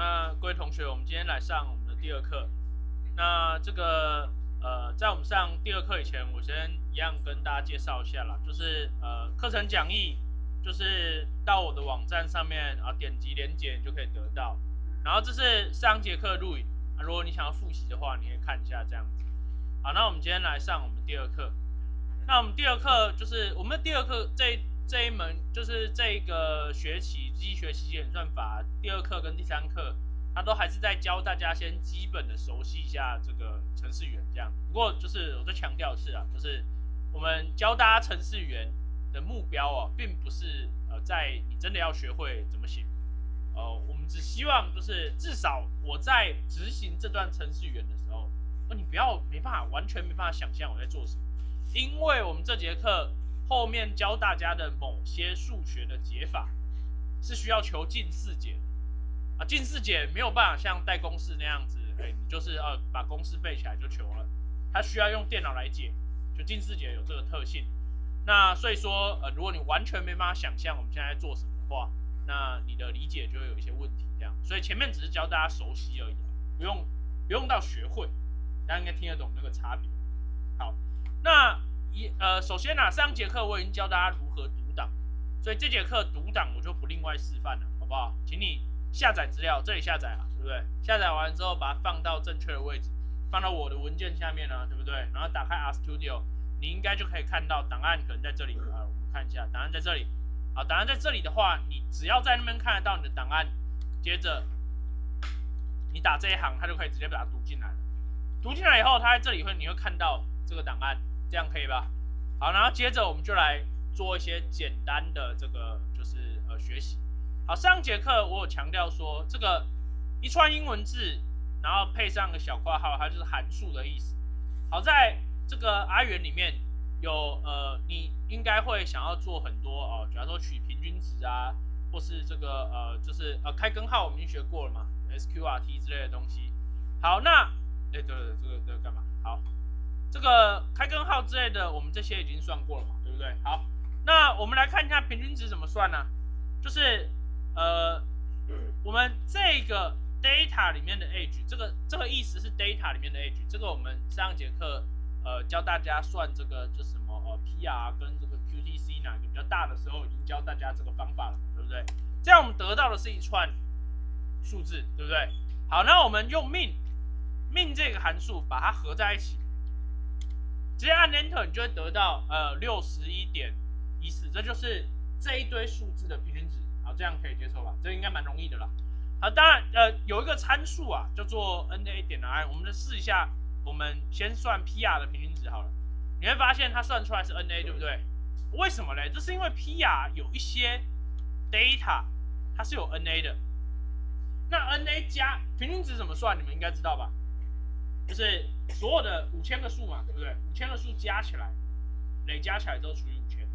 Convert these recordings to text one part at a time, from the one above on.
那各位同学，我们今天来上我们的第二课。那这个呃，在我们上第二课以前，我先一样跟大家介绍一下啦，就是呃，课程讲义，就是到我的网站上面啊，点击连接就可以得到。然后这是上节课录影啊，如果你想要复习的话，你可以看一下这样子。好，那我们今天来上我们第二课。那我们第二课就是我们的第二课这这一门就是这个学期机学习演算法第二课跟第三课，它都还是在教大家先基本的熟悉一下这个程式语言这样。不过就是我在强调是啊，就是我们教大家程式语言的目标哦，并不是呃在你真的要学会怎么写，呃，我们只希望就是至少我在执行这段程式语言的时候，哦，你不要没办法完全没办法想象我在做什么。因为我们这节课后面教大家的某些数学的解法是需要求近似解啊，近似解没有办法像代公式那样子，哎，你就是呃把公式背起来就求了，它需要用电脑来解，就近似解有这个特性。那所以说，呃，如果你完全没办法想象我们现在在做什么的话，那你的理解就会有一些问题。这样，所以前面只是教大家熟悉而已，不用不用到学会，大家应该听得懂那个差别。好。那一呃，首先呢，上节课我已经教大家如何读档，所以这节课读档我就不另外示范了，好不好？请你下载资料，这里下载啊，对不对？下载完之后把它放到正确的位置，放到我的文件下面呢，对不对？然后打开 RStudio，你应该就可以看到档案可能在这里啊，我们看一下，档案在这里。好，档案在这里的话，你只要在那边看得到你的档案，接着你打这一行，它就可以直接把它读进来了。读进来以后，它在这里会你会看到这个档案。这样可以吧？好，然后接着我们就来做一些简单的这个，就是呃学习。好，上节课我有强调说，这个一串英文字，然后配上个小括号，它就是函数的意思。好，在这个阿元里面有呃，你应该会想要做很多哦，假如说取平均值啊，或是这个呃，就是呃开根号，我们已经学过了嘛，SQRT 之类的东西。好，那哎，对对，这个这个干嘛？好。这个开根号之类的，我们这些已经算过了嘛，对不对？好，那我们来看一下平均值怎么算呢？就是呃，我们这个 data 里面的 age，这个这个意思是 data 里面的 age，这个我们上节课呃教大家算这个就什么呃 PR 跟这个 QTC 哪个比较大的时候，已经教大家这个方法了，对不对？这样我们得到的是一串数字，对不对？好，那我们用 min min 这个函数把它合在一起。直接按 Enter，你就会得到呃六十一点一四，这就是这一堆数字的平均值。好，这样可以接受吧？这应该蛮容易的啦。好，当然呃有一个参数啊，叫做 NA 点 i，我们来试一下。我们先算 PR 的平均值好了，你会发现它算出来是 NA，对不对？为什么嘞？这是因为 PR 有一些 data 它是有 NA 的。那 NA 加平均值怎么算？你们应该知道吧？就是所有的五千个数嘛，对不对？五千个数加起来，累加起来之后除以五千。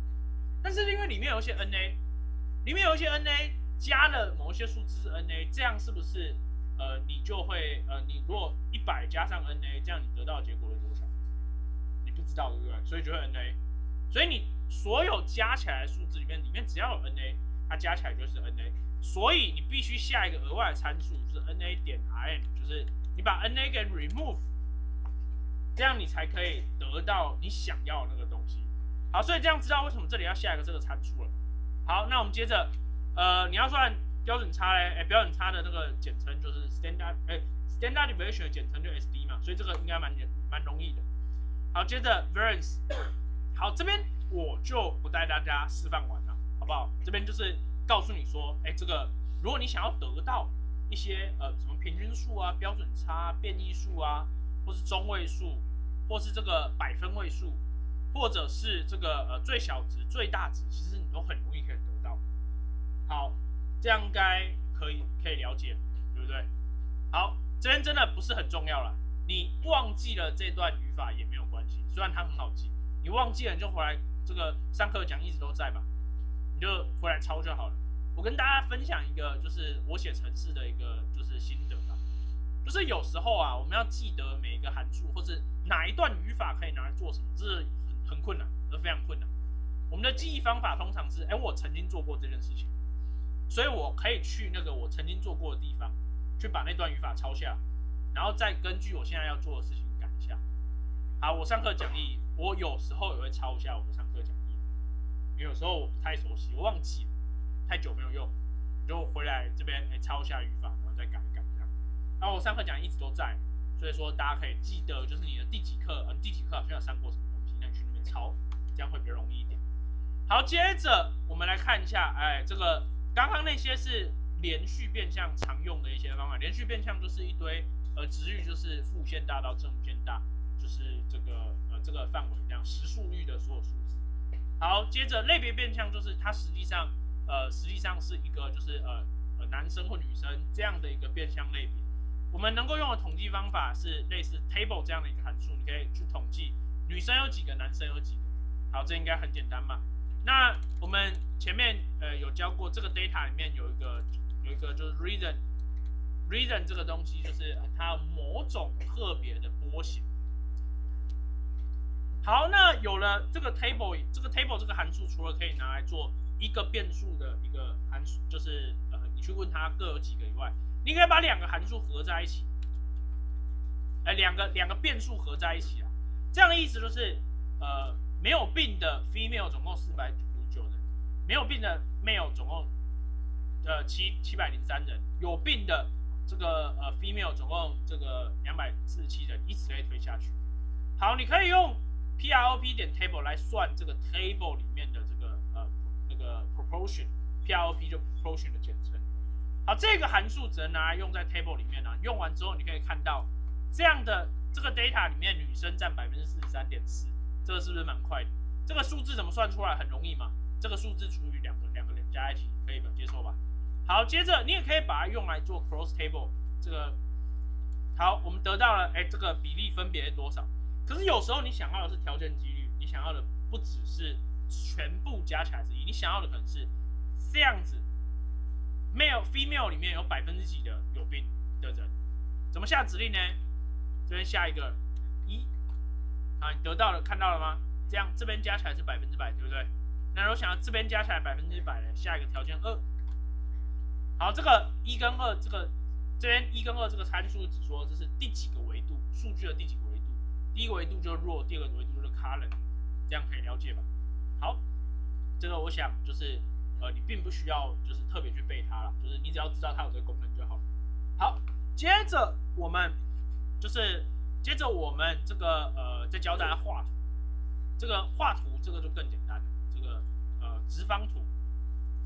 但是因为里面有一些 NA，里面有一些 NA 加了某一些数字是 NA，这样是不是呃你就会呃你如果一百加上 NA，这样你得到的结果是多少？你不知道对不对？所以就会 NA。所以你所有加起来的数字里面，里面只要有 NA，它加起来就是 NA。所以你必须下一个额外的参数，就是 NA 点 RM，就是。你把 NA 给 remove，这样你才可以得到你想要的那个东西。好，所以这样知道为什么这里要下一个这个参数了。好，那我们接着，呃，你要算标准差嘞，哎，标准差的那个简称就是 standard，哎，standard deviation 的简称就 SD 嘛，所以这个应该蛮蛮容易的。好，接着 variance，好，这边我就不带大家示范完了，好不好？这边就是告诉你说，哎，这个如果你想要得到。一些呃什么平均数啊、标准差、变异数啊，或是中位数，或是这个百分位数，或者是这个呃最小值、最大值，其实你都很容易可以得到。好，这样该可以可以了解，对不对？好，这边真的不是很重要了，你忘记了这段语法也没有关系，虽然它很好记，你忘记了你就回来这个上课讲一直都在嘛，你就回来抄就好了。我跟大家分享一个，就是我写程式的一个就是心得啊，就是有时候啊，我们要记得每一个函数或者哪一段语法可以拿来做什么，这是很很困难，这非常困难。我们的记忆方法通常是，哎，我曾经做过这件事情，所以我可以去那个我曾经做过的地方，去把那段语法抄下，然后再根据我现在要做的事情改一下。好，我上课讲义，我有时候也会抄一下我的上课讲义，因为有时候我不太熟悉，我忘记了，太久没有用，你就回来这边哎抄一下语法，然后再改一改。然后我上课讲一直都在，所以说大家可以记得，就是你的第几课，嗯，第几课好像有上过什么东西，那你去那边抄，这样会比较容易一点。好，接着我们来看一下，哎，这个刚刚那些是连续变相常用的一些方法。连续变相就是一堆，呃，值域就是负无限大到正无限大，就是这个呃这个范围这样，实数率的所有数字。好，接着类别变相就是它实际上，呃，实际上是一个就是呃呃男生或女生这样的一个变相类别。我们能够用的统计方法是类似 table 这样的一个函数，你可以去统计女生有几个，男生有几个。好，这应该很简单吧？那我们前面呃有教过，这个 data 里面有一个有一个就是 reason，reason 这个东西就是它某种特别的波形。好，那有了这个 table，这个 table 这个函数除了可以拿来做一个变数的一个函数，就是去问它各有几个以外，你可以把两个函数合在一起，哎，两个两个变数合在一起啊，这样的意思就是呃。没有病的 female 总共四百五十九人，没有病的 male 总共呃七七百零三人，有病的这个呃 female 总共这个两百四十七人，以此类推下去。好，你可以用 prop 点 table 来算这个 table 里面的这个呃那个 proportion，prop 就 proportion 的简称。好，这个函数只能拿来用在 table 里面呢。用完之后，你可以看到这样的这个 data 里面女生占百分之四十三点四。这个是不是蛮快的？这个数字怎么算出来？很容易嘛。这个数字除以两个，两个加一起，可以吧？接受吧？好，接着你也可以把它用来做 cross table。这个好，我们得到了，哎，这个比例分别是多少？可是有时候你想要的是条件几率，你想要的不只是全部加起来之一，你想要的可能是这样子：male、female 里面有百分之几的有病的人？怎么下指令呢？这边下一个一。啊，你得到了，看到了吗？这样这边加起来是百分之百，对不对？那如果想要这边加起来百分之百的，下一个条件二。好，这个一跟二，这个这边一跟二这个参数只说这是第几个维度，数据的第几个维度。第一个维度就是 raw，第二个维度就是 color，这样可以了解吧？好，这个我想就是呃，你并不需要就是特别去背它了，就是你只要知道它有这个功能就好。好，接着我们就是。接着我们这个呃，再教大家画图。这个画图这个就更简单了。这个呃，直方图，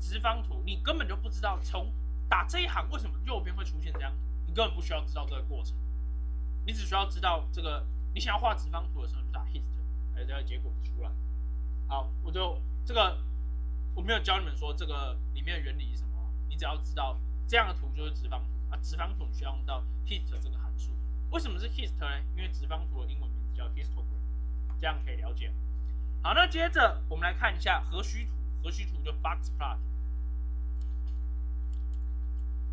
直方图，你根本就不知道从打这一行为什么右边会出现这张图，你根本不需要知道这个过程。你只需要知道这个，你想要画直方图的时候，就打 hist，哎，这个结果就出来。好，我就这个我没有教你们说这个里面的原理是什么，你只要知道这样的图就是直方图啊，直方图你需要用到 hist 这个函数。为什么是 hist 呢？因为直方图的英文名字叫 histogram，这样可以了解。好，那接着我们来看一下何须图。何须图就 box plot。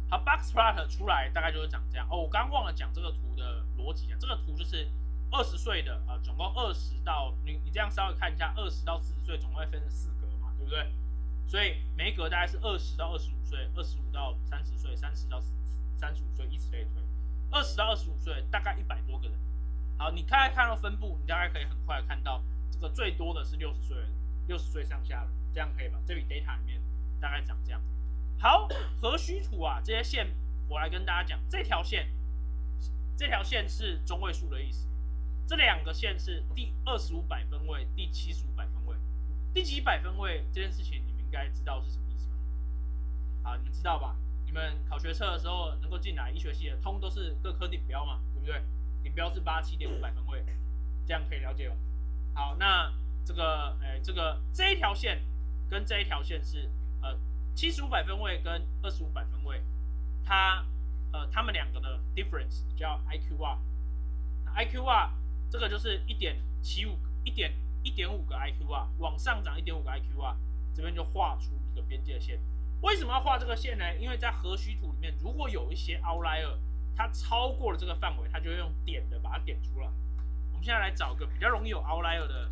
好，box plot 出来大概就是长这样。哦，我刚忘了讲这个图的逻辑啊。这个图就是二十岁的啊，总共二十到你你这样稍微看一下，二十到四十岁总共会分成四格嘛，对不对？所以每一格大概是二十到二十五岁，二十五到三十岁，三十到三十五岁，以此类推。二十到二十五岁，大概一百多个人。好，你大概看到分布，你大概可以很快看到这个最多的是六十岁人，六十岁上下的，这样可以吧？这笔 data 里面大概长这样。好，何须图啊，这些线我来跟大家讲，这条线，这条线是中位数的意思。这两个线是第二十五百分位，第七十五百分位，第几百分位这件事情，该知道是什么意思吧？好，你们知道吧？你们考学测的时候能够进来医学系的，通都是各科顶标嘛，对不对？顶标是八七点五百分位，这样可以了解吗？好，那这个，哎，这个这一条线跟这一条线是，呃，七十五百分位跟二十五百分位，它，呃，它们两个的 difference 叫 IQR，IQR 这个就是一点七五，一点一点五个 IQR 往上涨一点五个 IQR，这边就画出一个边界线。为什么要画这个线呢？因为在何须图里面，如果有一些 outlier，它超过了这个范围，它就会用点的把它点出来。我们现在来找个比较容易有 outlier 的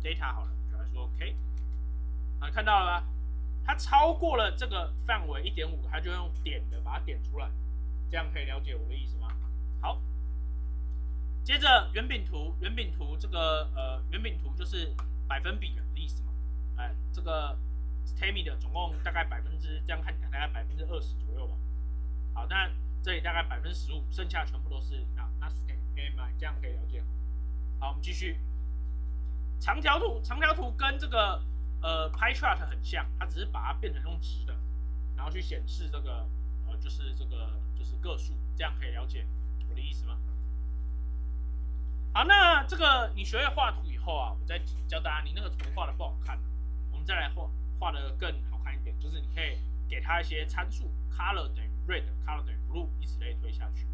data 好了，就来说 OK，啊，看到了吧？它超过了这个范围一点五，它就用点的把它点出来。这样可以了解我的意思吗？好，接着圆饼图，圆饼图这个呃圆饼图就是百分比的意思哎，这个 STEMI 的总共大概百分之这样看大概百分之二十左右吧。好，那这里大概百分之十五，剩下全部都是那那 STEMI，这样可以了解。好，我们继续。长条图，长条图跟这个呃 pie chart 很像，它只是把它变成用直的，然后去显示这个呃就是这个就是个数，这样可以了解我的意思吗？好，那这个你学会画图以后啊，我再教大家，你那个图画的不好看，再来画画的更好看一点，就是你可以给它一些参数，color 等于 red，color 等于 blue，以此类推下去。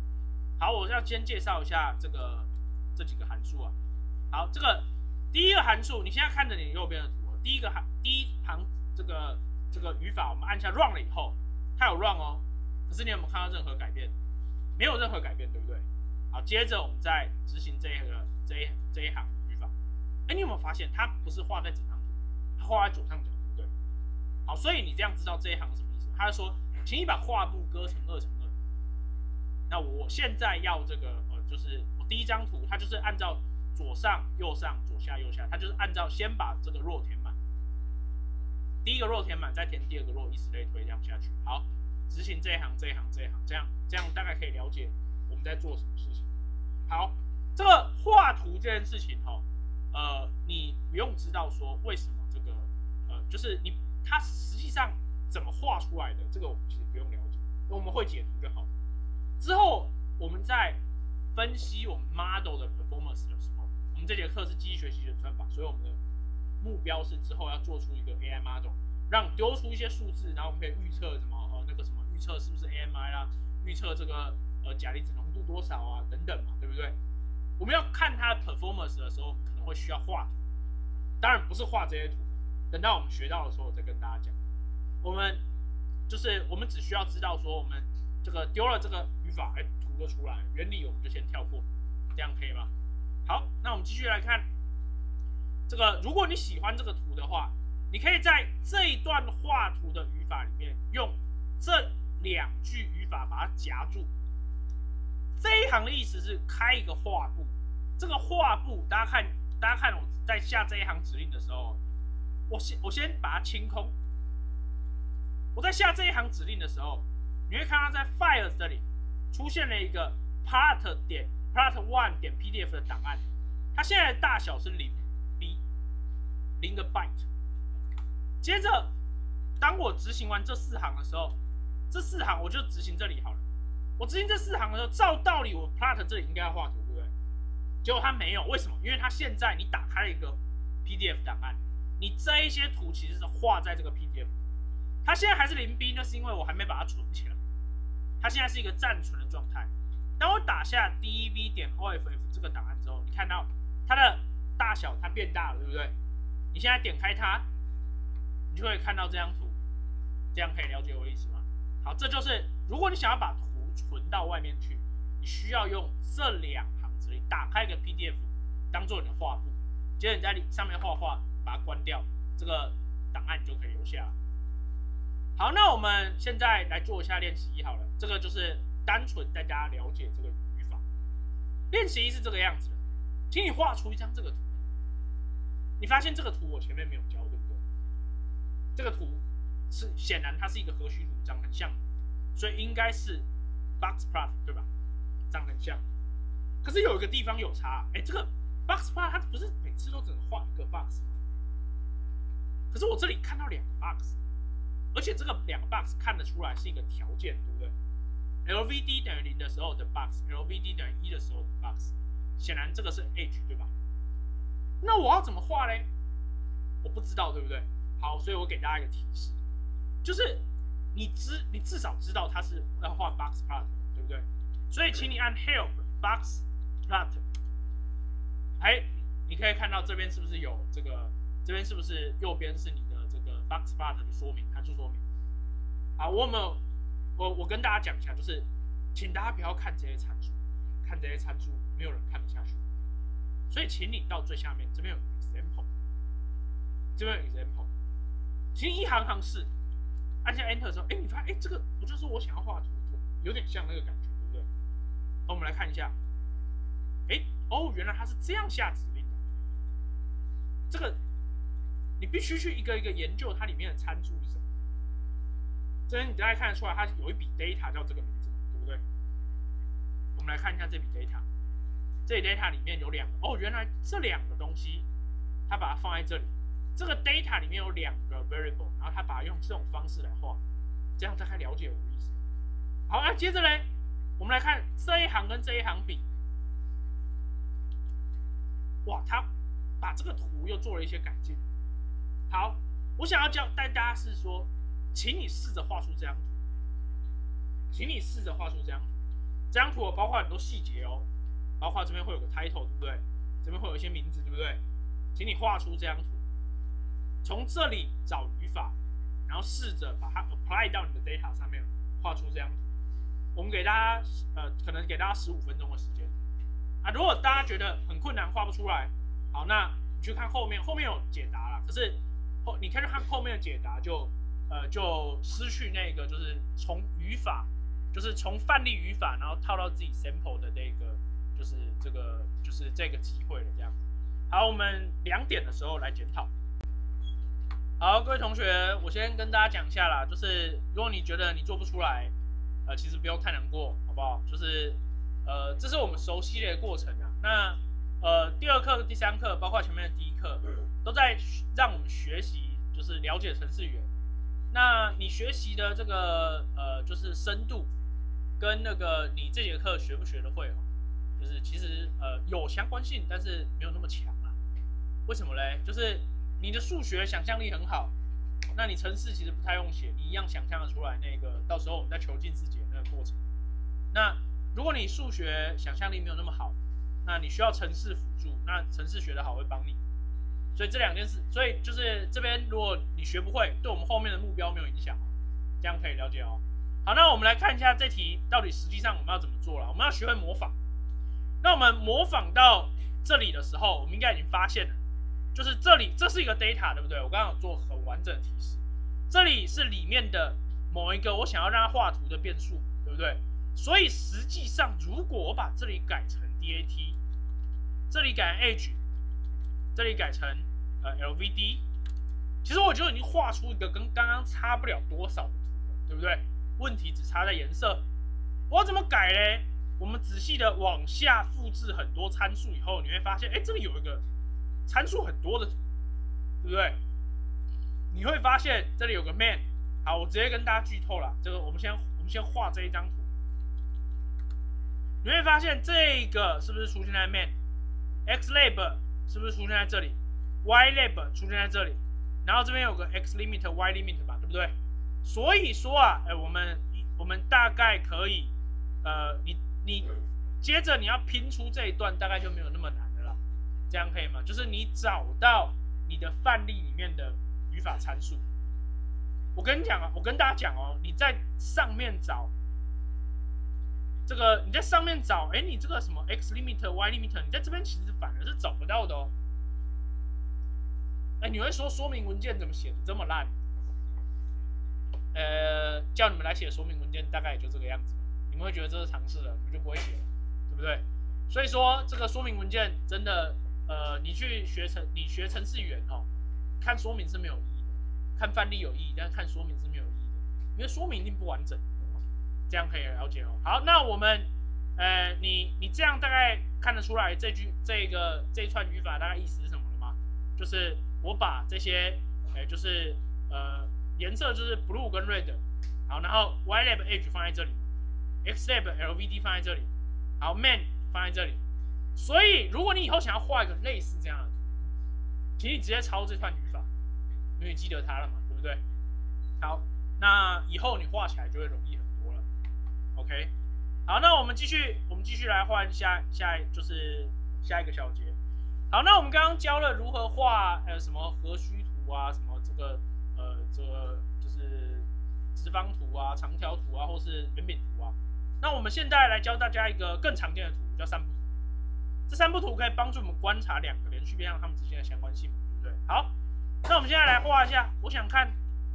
好，我要先介绍一下这个这几个函数啊。好，这个。第一个函数，你现在看着你右边的图，第一个行第一行这个这个语法，我们按下 run 了以后，它有 run 哦，可是你有没有看到任何改变？没有任何改变，对不对？好，接着我们再执行这个这一这一行语法，哎，你有没有发现它不是画在整张，画在左上角，对不对？好，所以你这样知道这一行什么意思？他说，请你把画布割成二乘二。那我现在要这个呃，就是我第一张图，它就是按照。左上、右上、左下、右下，它就是按照先把这个弱填满，第一个弱填满，再填第二个弱，以此类推，这样下去。好，执行这一行、这一行、这一行，这样这样大概可以了解我们在做什么事情。好，这个画图这件事情哈，呃，你不用知道说为什么，就是你它实际上怎么画出来的，这个我们其实不用了解，我们会解读就好。之后我们在分析我们 model 的 performance 的时候。我们这节课是机器学习演算法，所以我们的目标是之后要做出一个 AI model，让丢出一些数字，然后我们可以预测什么呃那个什么预测是不是 AMI 啦，预测这个呃钾离子浓度多少啊等等嘛，对不对？我们要看它的 performance 的时候，可能会需要画图，当然不是画这些图，等到我们学到的时候再跟大家讲。我们就是我们只需要知道说我们这个丢了这个语法，哎，图就出来，原理我们就先跳过，这样可以吗？好，那我们继续来看这个。如果你喜欢这个图的话，你可以在这一段画图的语法里面用这两句语法把它夹住。这一行的意思是开一个画布，这个画布大家看，大家看我在下这一行指令的时候，我先我先把它清空。我在下这一行指令的时候，你会看到在 Files 这里出现了一个 Part 点。Plot one 点 PDF 的档案，它现在的大小是零 B，零个 byte。接着，当我执行完这四行的时候，这四行我就执行这里好了。我执行这四行的时候，照道理我 Plot 这里应该要画图，对不对？结果它没有，为什么？因为它现在你打开了一个 PDF 档案，你这一些图其实是画在这个 PDF，它现在还是零 B，那是因为我还没把它存起来，它现在是一个暂存的状态。当我打下 dev 点 off 这个档案之后，你看到它的大小它变大了，对不对？你现在点开它，你就会看到这张图，这样可以了解我意思吗？好，这就是如果你想要把图存到外面去，你需要用这两行指令，打开一个 PDF 当做你的画布，接着你在上面画画，把它关掉，这个档案就可以留下。好，那我们现在来做一下练习一好了，这个就是。单纯大家了解这个语法，练习一是这个样子的，请你画出一张这个图。你发现这个图我前面没有教，对不对？这个图是显然它是一个和虚图，长很像，所以应该是 box plot 对吧？长很像。可是有一个地方有差，哎，这个 box plot 它不是每次都只能画一个 box 吗？可是我这里看到两个 box，而且这个两个 box 看得出来是一个条件，对不对？LVD 等于零的时候的 box，LVD 等于一的时候的 box，显然这个是 edge 对吧？那我要怎么画嘞？我不知道对不对？好，所以我给大家一个提示，就是你知你至少知道它是要画 box plot 对不对？所以请你按 help box plot，哎，你可以看到这边是不是有这个？这边是不是右边是你的这个 box plot 的说明函数说明？啊，我们。我我跟大家讲一下，就是请大家不要看这些参数，看这些参数没有人看得下去，所以请你到最下面这边有 example，这边有 example，其实一行行试，按下 enter 的时候，哎，你发现哎，这个不就是我想要画的图有点像那个感觉，对不对？那我们来看一下，哎，哦，原来它是这样下指令的。这个你必须去一个一个研究它里面的参数是什么。这边你大概看得出来，它有一笔 data 叫这个名字嘛，对不对？我们来看一下这笔 data，这笔 data 里面有两个，哦，原来这两个东西，它把它放在这里。这个 data 里面有两个 variable，然后它把它用这种方式来画，这样大概了解我的意思。好，那接着呢，我们来看这一行跟这一行比，哇，它把这个图又做了一些改进。好，我想要教带大家是说，请你试着画出这张图，请你试着画出这张图。这张图包括很多细节哦，包括这边会有个 title，对不对？这边会有一些名字，对不对？请你画出这张图。从这里找语法，然后试着把它 apply 到你的 data 上面，画出这张图。我们给大家呃，可能给大家十五分钟的时间啊。如果大家觉得很困难，画不出来，好，那你去看后面，后面有解答了。可是后你看看后面的解答，就呃就失去那个就是从语法，就是从范例语法，然后套到自己 sample 的那个，就是这个就是这个机会了这样。好，我们两点的时候来检讨。好，各位同学，我先跟大家讲一下啦，就是如果你觉得你做不出来，呃，其实不用太难过，好不好？就是，呃，这是我们熟悉的过程啊。那，呃，第二课、第三课，包括前面的第一课，都在让我们学习，就是了解程式员。那你学习的这个，呃，就是深度，跟那个你这节课学不学得会哦，就是其实呃有相关性，但是没有那么强啊。为什么嘞？就是。你的数学想象力很好，那你程式其实不太用写，你一样想象的出来那个到时候我们在求近似解那个过程。那如果你数学想象力没有那么好，那你需要程式辅助，那程式学得好会帮你。所以这两件事，所以就是这边如果你学不会，对我们后面的目标没有影响哦，这样可以了解哦。好，那我们来看一下这题到底实际上我们要怎么做了。我们要学会模仿。那我们模仿到这里的时候，我们应该已经发现了。就是这里，这是一个 data，对不对？我刚刚有做很完整的提示，这里是里面的某一个我想要让它画图的变数，对不对？所以实际上，如果我把这里改成 dat，这里改 age，这里改成呃 lvd，其实我就已经画出一个跟刚刚差不了多少的图了，对不对？问题只差在颜色，我要怎么改嘞？我们仔细的往下复制很多参数以后，你会发现，哎，这里有一个。参数很多的图，对不对？你会发现这里有个 man，好，我直接跟大家剧透了。这个我们先我们先画这一张图，你会发现这个是不是出现在 man？x lab 是不是出现在这里？y lab 出现在这里，然后这边有个 x limit y limit 吧，对不对？所以说啊，哎，我们我们大概可以，呃，你你接着你要拼出这一段，大概就没有那么难的了。这样可以吗？就是你找到你的范例里面的语法参数。我跟你讲啊，我跟大家讲哦，你在上面找这个，你在上面找，哎，你这个什么 x limit y limit，你在这边其实反而是找不到的哦。哎，你会说说明文件怎么写的这么烂？呃，叫你们来写说明文件，大概也就这个样子。你们会觉得这是常识的，你们就不会写了，对不对？所以说这个说明文件真的。呃，你去学程，你学程序员哦，看说明是没有意义的，看范例有意义，但是看说明是没有意义的，因为说明一定不完整，这样可以了解哦。好，那我们，呃，你你这样大概看得出来这句这个这串语法大概意思是什么了吗？就是我把这些，呃，就是呃颜色就是 blue 跟 red，好，然后 y lab age 放在这里，x lab lvd 放在这里，好，man 放在这里。所以，如果你以后想要画一个类似这样的图，请你直接抄这串语法，因为你记得它了嘛，对不对？好，那以后你画起来就会容易。OK，好，那我们继续，我们继续来画下下就是下一个小节。好，那我们刚刚教了如何画呃什么核虚图啊，什么这个呃这个就是直方图啊、长条图啊，或是圆饼图啊。那我们现在来教大家一个更常见的图，叫散布图。这三幅图可以帮助我们观察两个连续变量它们之间的相关性，对不对？好，那我们现在来画一下。我想看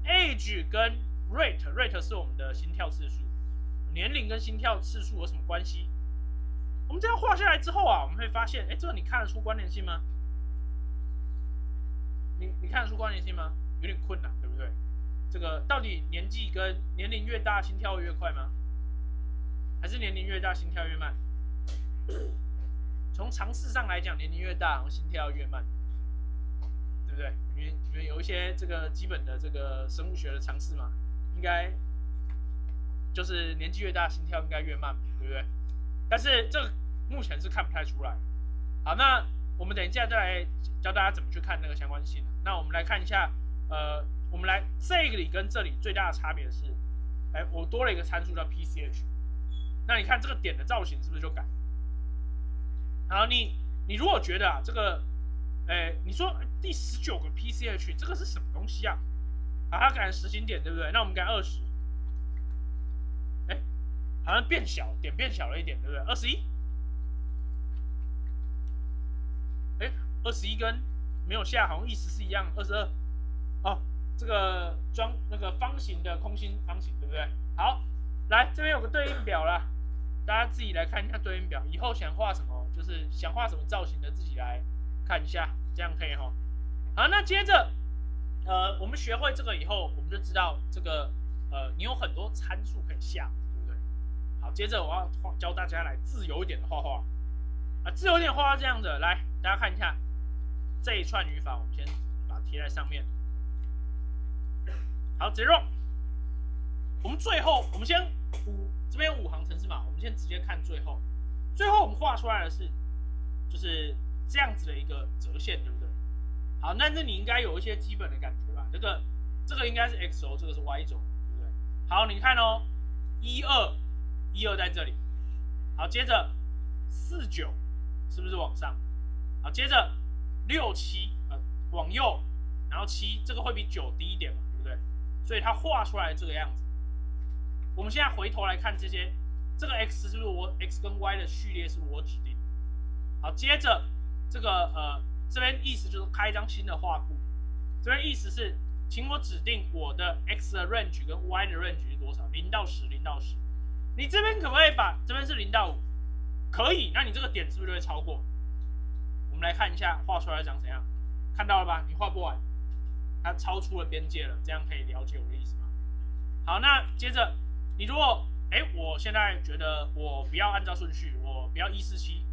age 跟 rate，rate 是我们的心跳次数，年龄跟心跳次数有什么关系？我们这样画下来之后啊，我们会发现，哎，这个你看得出关联性吗？你你看得出关联性吗？有点困难，对不对？这个到底年纪跟年龄越大，心跳越快吗？还是年龄越大，心跳越慢？从常识上来讲，年龄越大，心跳越慢，对不对？你们你们有一些这个基本的这个生物学的常识吗？应该就是年纪越大，心跳应该越慢，对不对？但是这目前是看不太出来。好，那我们等一下再来教大家怎么去看那个相关性。那我们来看一下，呃，我们来这个里跟这里最大的差别是，哎，我多了一个参数叫 PCH。那你看这个点的造型是不是就改？然后你你如果觉得啊这个，哎，你说第十九个 PCH 这个是什么东西啊？把它改成实心点，对不对？那我们改二十，好像变小，点变小了一点，对不对？二十一，哎，二十一跟没有下，好像意思是一样。二十二，哦，这个装那个方形的空心方形，对不对？好，来这边有个对应表了。大家自己来看一下对应表，以后想画什么，就是想画什么造型的，自己来看一下，这样可以哈。好，那接着，呃，我们学会这个以后，我们就知道这个，呃，你有很多参数可以下，接着我要教大家来自由一点的画画，啊，自由一点画画这样子，来，大家看一下这一串语法，我们先把它贴在上面。好，接着，我们最后，我们先五。这边五行程式码，我们先直接看最后。最后我们画出来的是，就是这样子的一个折线，对不对？好，那这你应该有一些基本的感觉吧？这个这个应该是 x 轴，这个是 y 轴，对不对？好，你看哦，一二一二在这里。好，接着四九是不是往上？好，接着六七呃往右，然后七这个会比九低一点嘛，对不对？所以它画出来这个样子。我们现在回头来看这些，这个 x 是不是我 x 跟 y 的序列是我指定？好，接着这个呃这边意思就是开一张新的画布，这边意思是请我指定我的 x 的 range 跟 y 的 range 是多少？零到十，零到十。你这边可不可以把这边是零到五？可以，那你这个点是不是就会超过？我们来看一下画出来长怎样，看到了吧？你画不完，它超出了边界了，这样可以了解我的意思吗？好，那接着。你如果哎，我现在觉得我不要按照顺序，我不要一四七，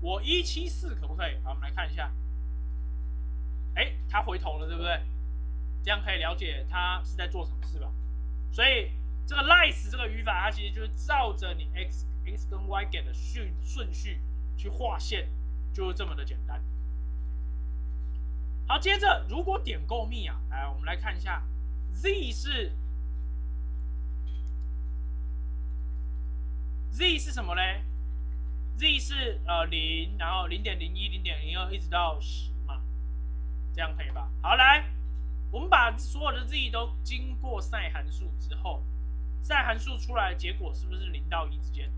我一七四可不可以？好，我们来看一下。哎，它回头了，对不对？这样可以了解它是在做什么事吧？所以这个 lies 这个语法，它其实就是照着你 x x 跟 y 给的顺顺序去画线，就是这么的简单。好，接着如果点够密啊，来，我们来看一下，z 是。z 是什么嘞？z 是呃零，然后零点零一、零点零二一直到十嘛，这样可以吧？好，来，我们把所有的 z 都经过 sin 函数之后在函数出来的结果是不是零到一之间？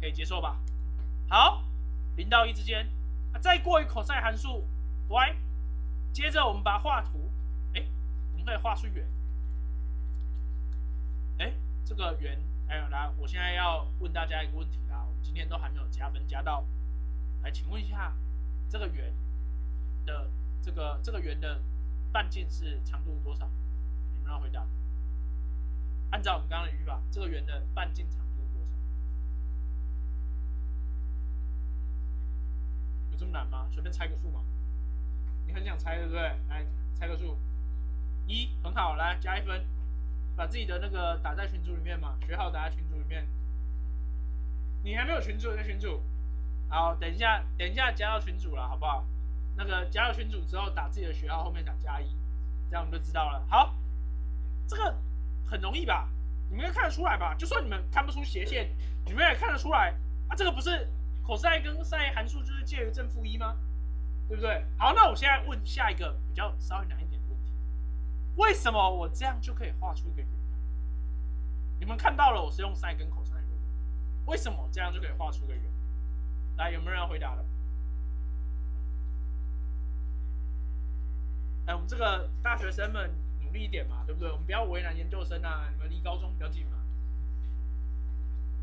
可以接受吧？好，零到一之间，再过一口 o 函数 y，接着我们把它画图，哎，我们可以画出圆，哎，这个圆。还有来，我现在要问大家一个问题啦，我们今天都还没有加分加到，来，请问一下，这个圆的这个这个圆的半径是长度多少？你们要回答。按照我们刚刚的语法，这个圆的半径长度多少？有这么难吗？随便猜个数嘛。你很想猜对不对？来，猜个数，一，很好，来加一分。把自己的那个打在群组里面嘛，学号打在群组里面。你还没有群组在群组，好，等一下，等一下加到群组了，好不好？那个加到群组之后打自己的学号，后面打加一，这样我们就知道了。好，这个很容易吧？你们应该看得出来吧？就算你们看不出斜线，你们也看得出来啊。这个不是 cosine 跟 sin 函数就是介于正负一吗？对不对？好，那我现在问下一个比较稍微难一点的问题。为什么我这样就可以画出一个圆？你们看到了，我是用 sin 跟 cos 的。为什么这样就可以画出个圆？来，有没有人要回答的？哎，我们这个大学生们努力一点嘛，对不对？我们不要为难研究生啊！你们离高中比较近嘛。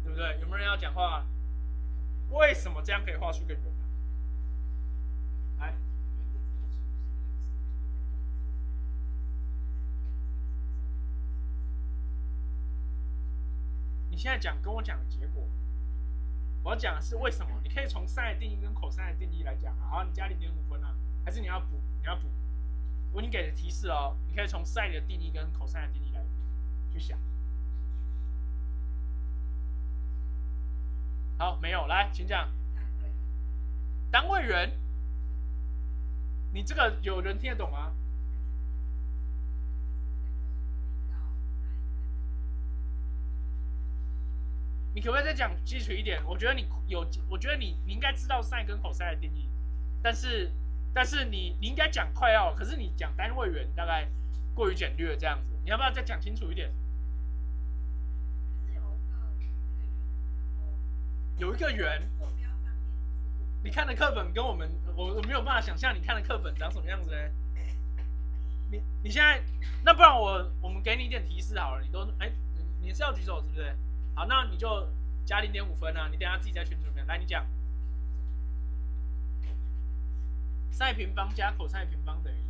对不对？有没有人要讲话？为什么这样可以画出个圆呢？来，你现在讲跟我讲结果，我要讲的是为什么？你可以从 sin 定义跟 cos 的定义来讲啊。好，你加零点五分啊，还是你要补？你要补？我已经给的提示哦，你可以从 sin 的定义跟 cos 的定义来去想。好，没有，来，请讲。单位元，你这个有人听得懂吗？你可不可以再讲基础一点？我觉得你有，我觉得你你应该知道 sin 跟 cos 的定义，但是但是你你应该讲快要，可是你讲单位元大概过于简略这样子，你要不要再讲清楚一点？有一个圆，你看的课本跟我们，我我没有办法想象你看的课本长什么样子呢？你你现在，那不然我我们给你一点提示好了，你都哎，你是要举手是不是？好，那你就加零点五分啊，你等下自己在群组里面来，你讲，sin 平方加 cos 平方等于一。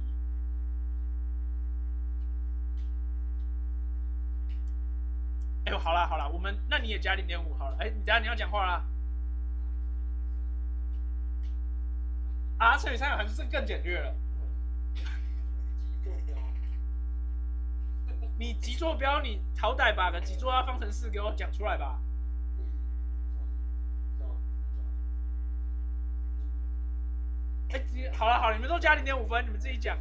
哎呦，好了好了，我们那你也加零点五好了。哎，你等下你要讲话啦。啊，乘以三还是更简略了。你极坐标，你好歹把个极坐标方程式给我讲出来吧。好了好了，你们都加零点五分，你们自己讲。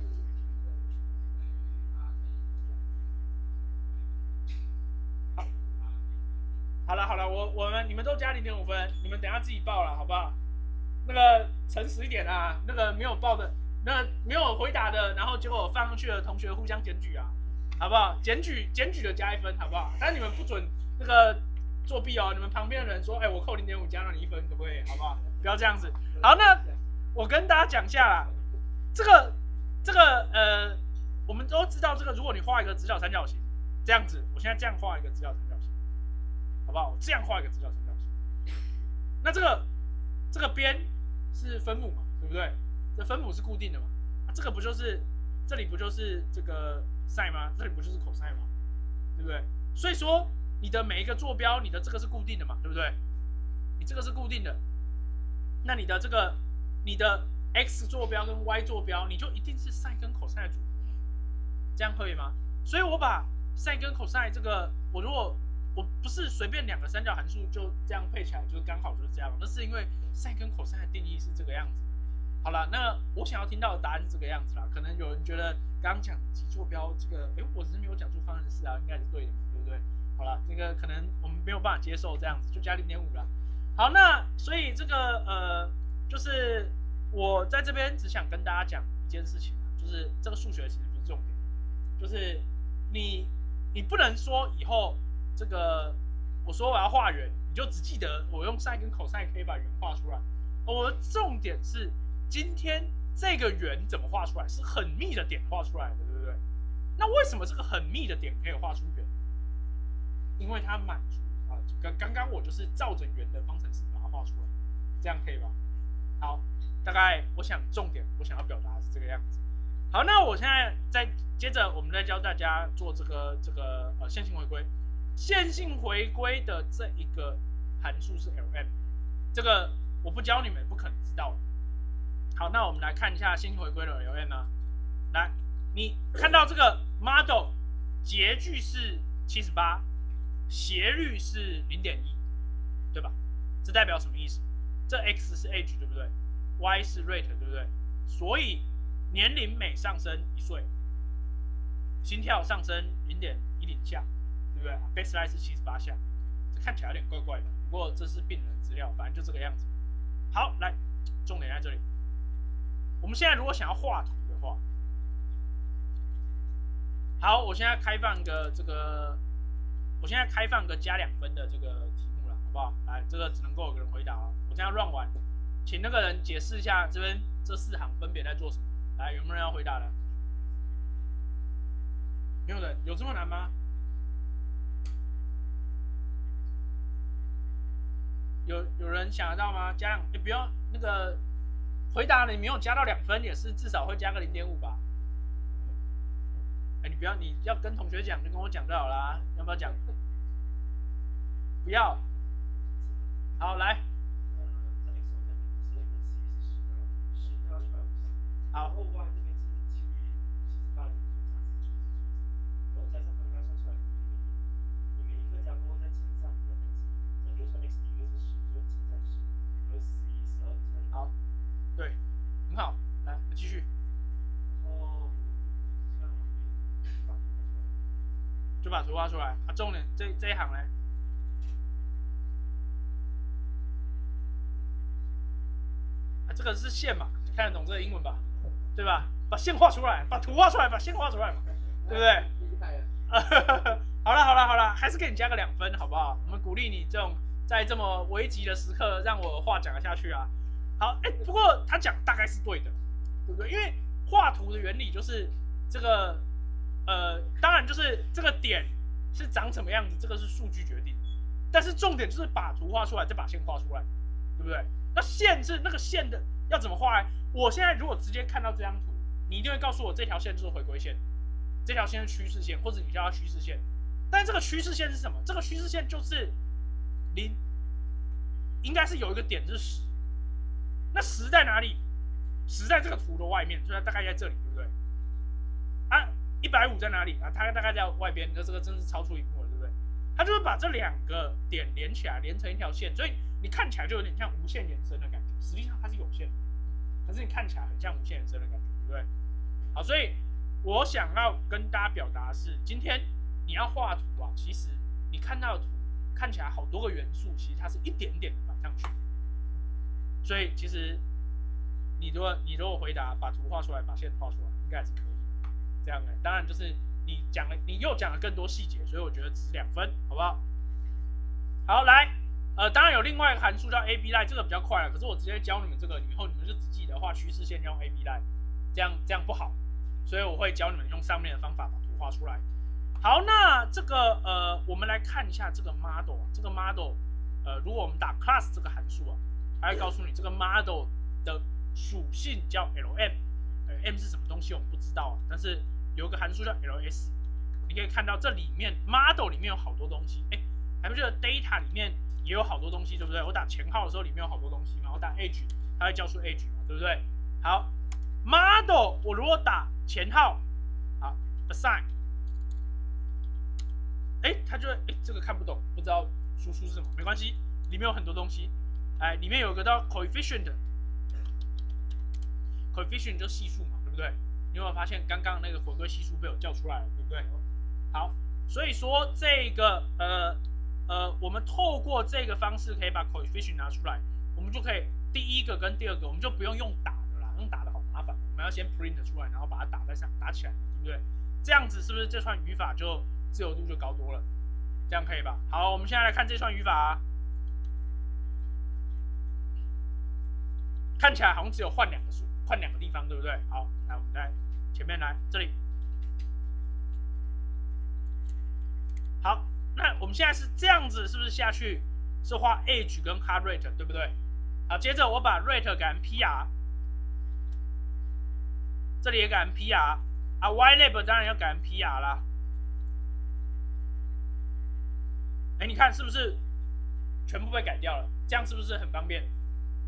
好了好了，我我们你们都加零点五分，你们等下自己报了，好不好？那个诚实一点啊，那个没有报的，那没有回答的，然后结果放上去的同学互相检举啊，好不好？检举检举的加一分，好不好？但你们不准那个作弊哦，你们旁边的人说，哎，我扣零点五加了你一分，可不可以？好不好？不要这样子。好，那我跟大家讲一下啦，这个这个呃，我们都知道这个，如果你画一个直角三角形，这样子，我现在这样画一个直角三角形。好不好？这样画一个直角三角形。那这个这个边是分母嘛，对不对？这分母是固定的嘛？啊，这个不就是这里不就是这个 sin 吗？这里不就是 cos 吗？对不对？所以说你的每一个坐标，你的这个是固定的嘛，对不对？你这个是固定的，那你的这个你的 x 坐标跟 y 坐标，你就一定是 sin 跟 cos 的组合，这样可以吗？所以我把 sin 跟 cos 这个，我如果我不是随便两个三角函数就这样配起来，就是刚好就是这样。那是因为 sin 跟 cos 的定义是这个样子。好了，那我想要听到的答案是这个样子啦。可能有人觉得刚刚讲极坐标这个，哎，我只是没有讲出方程式啊，应该是对的嘛，对不对？好了，这个可能我们没有办法接受这样子，就加零点五了。好，那所以这个呃，就是我在这边只想跟大家讲一件事情啊，就是这个数学其实不是重点，就是你你不能说以后。这个我说我要画圆，你就只记得我用 sin 跟 cos 可以把圆画出来。我的重点是今天这个圆怎么画出来，是很密的点画出来的，对不对？那为什么这个很密的点可以画出圆？因为它满足啊，刚刚刚我就是照着圆的方程式把它画出来，这样可以吧？好，大概我想重点我想要表达是这个样子。好，那我现在再接着我们再教大家做这个这个呃线性回归。线性回归的这一个函数是 Lm，这个我不教你们不可能知道。好，那我们来看一下线性回归的 Lm 呢？来，你看到这个 model 截距是七十八，斜率是零点一，对吧？这代表什么意思？这 x 是 age 对不对？y 是 rate 对不对？所以年龄每上升一岁，心跳上升零点一零下。对不对，baseline 是七十八下，这看起来有点怪怪的。不过这是病人资料，反正就这个样子。好，来，重点在这里。我们现在如果想要画图的话，好，我现在开放个这个，我现在开放个加两分的这个题目，不好？来，这个只能够有个人回答啊。我这样乱玩，请那个人解释一下这边这四行分别在做什么。来，有没有人要回答的？没有人，有这么难吗？有有人想得到吗？加两，你不用那个回答你没有加到两分，也是至少会加个零点五吧？哎，你不要，你要跟同学讲就跟我讲就好啦，要不要讲？不要。好，来。好。对，很好，来，继续。就把图画出来啊！重点这这一行呢？这个是线嘛？看得懂这个英文吧？对吧？把线画出来，把图画出来，把线画出来嘛，对不对？好了好了好了，还是给你加个两分，好不好？我们鼓励你这种在这么危急的时刻让我话讲下去啊。好，哎，不过他讲大概是对的，对不对？因为画图的原理就是这个。呃，当然就是这个点是长什么样子，这个是数据决定。但是重点就是把图画出来，再把线画出来，对不对？那线是那个线的要怎么画？我现在如果直接看到这张图，你一定会告诉我这条线就是回归线，这条线是趋势线，或者你叫它趋势线。但这个趋势线是什么？这个趋势线就是零，应该是有一个点是十。那十在哪里？十在这个图的外面，所以它大概在这里，对不对？啊？一百五在哪里啊？它大概在外边，那这个真是超出一幕了，对不对？它就是把这两个点连起来，连成一条线，所以你看起来就有点像无限延伸的感觉。实际上它是有限的，可是你看起来很像无限延伸的感觉，对不对？好，所以我想要跟大家表达的是，今天你要画图啊，其实你看到的图看起来好多个元素，其实它是一点点的摆上去。所以其实你如果你如果回答把图画出来，把线画出来，应该还是可以的。这样的，当然就是你讲了，你又讲了更多细节，所以我觉得值两分，好不好？好，来，呃，当然有另外一个函数叫 a b line，这个比较快了，可是我直接教你们这个，以后你们就只记得画趋势线用 a b line，这样这样不好，所以我会教你们用上面的方法把图画出来。好，那这个呃，我们来看一下这个 model，这个 model，呃，如果我们打 class 这个函数啊，它会告诉你这个 model 的属性叫 lm，呃，m 是什么东西我们不知道啊，但是有个函数叫 ls，你可以看到这里面 model 里面有好多东西，哎，还不记得 data 里面也有好多东西，对不对？我打前号的时候里面有好多东西嘛，我打 age，它会叫出 age 嘛，对不对？好，model 我如果打前号，好，assign，哎，它就会，哎，这个看不懂，不知道输出是什么，没关系，里面有很多东西，哎，里面有一个叫 coefficient，coefficient 就系数嘛，对不对？你有没有发现刚刚那个回归系数被我叫出来了，对不对？好，所以说这个呃呃，我们透过这个方式可以把 coefficient 拿出来，我们就可以第一个跟第二个，我们就不用用打的啦，用打的好麻烦，我们要先 print 出来，然后把它打在上打起来，对不对？这样子是不是这串语法就自由度就高多了？这样可以吧？好，我们现在来看这串语法，看起来好像只有换两个数，换两个地方，对不对？好，来我们来。前面来这里，好，那我们现在是这样子，是不是下去是画 age 跟 heart rate，对不对？好，接着我把 rate 改成 PR，这里也改成 PR，啊，ylab 当然要改成 PR 啦。哎，你看是不是全部被改掉了？这样是不是很方便？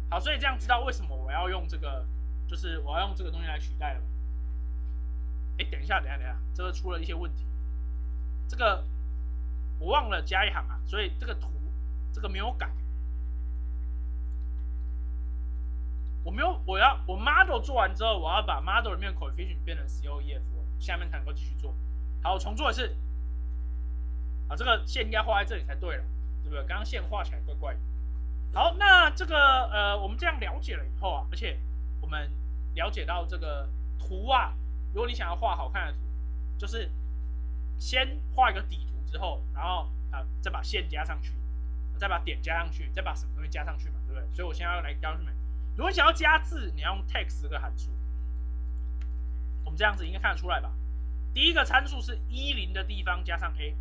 好，所以这样知道为什么我要用这个，就是我要用这个东西来取代了。哎，等一下，等一下，等一下，这个出了一些问题。这个我忘了加一行啊，所以这个图这个没有改。我没有，我要我 model 做完之后，我要把 model 里面的 coefficient 变成 coef，下面才能够继续做。好，我重做一次。啊，这个线应该画在这里才对了，对不对？刚刚线画起来怪怪的。好，那这个呃，我们这样了解了以后啊，而且我们了解到这个图啊。如果你想要画好看的图，就是先画一个底图之后，然后啊再把线加上去，再把点加上去，再把什么东西加上去嘛，对不对？所以我现在要来教你们，如果想要加字，你要用 text 这个函数。我们这样子应该看得出来吧？第一个参数是一零的地方加上 a，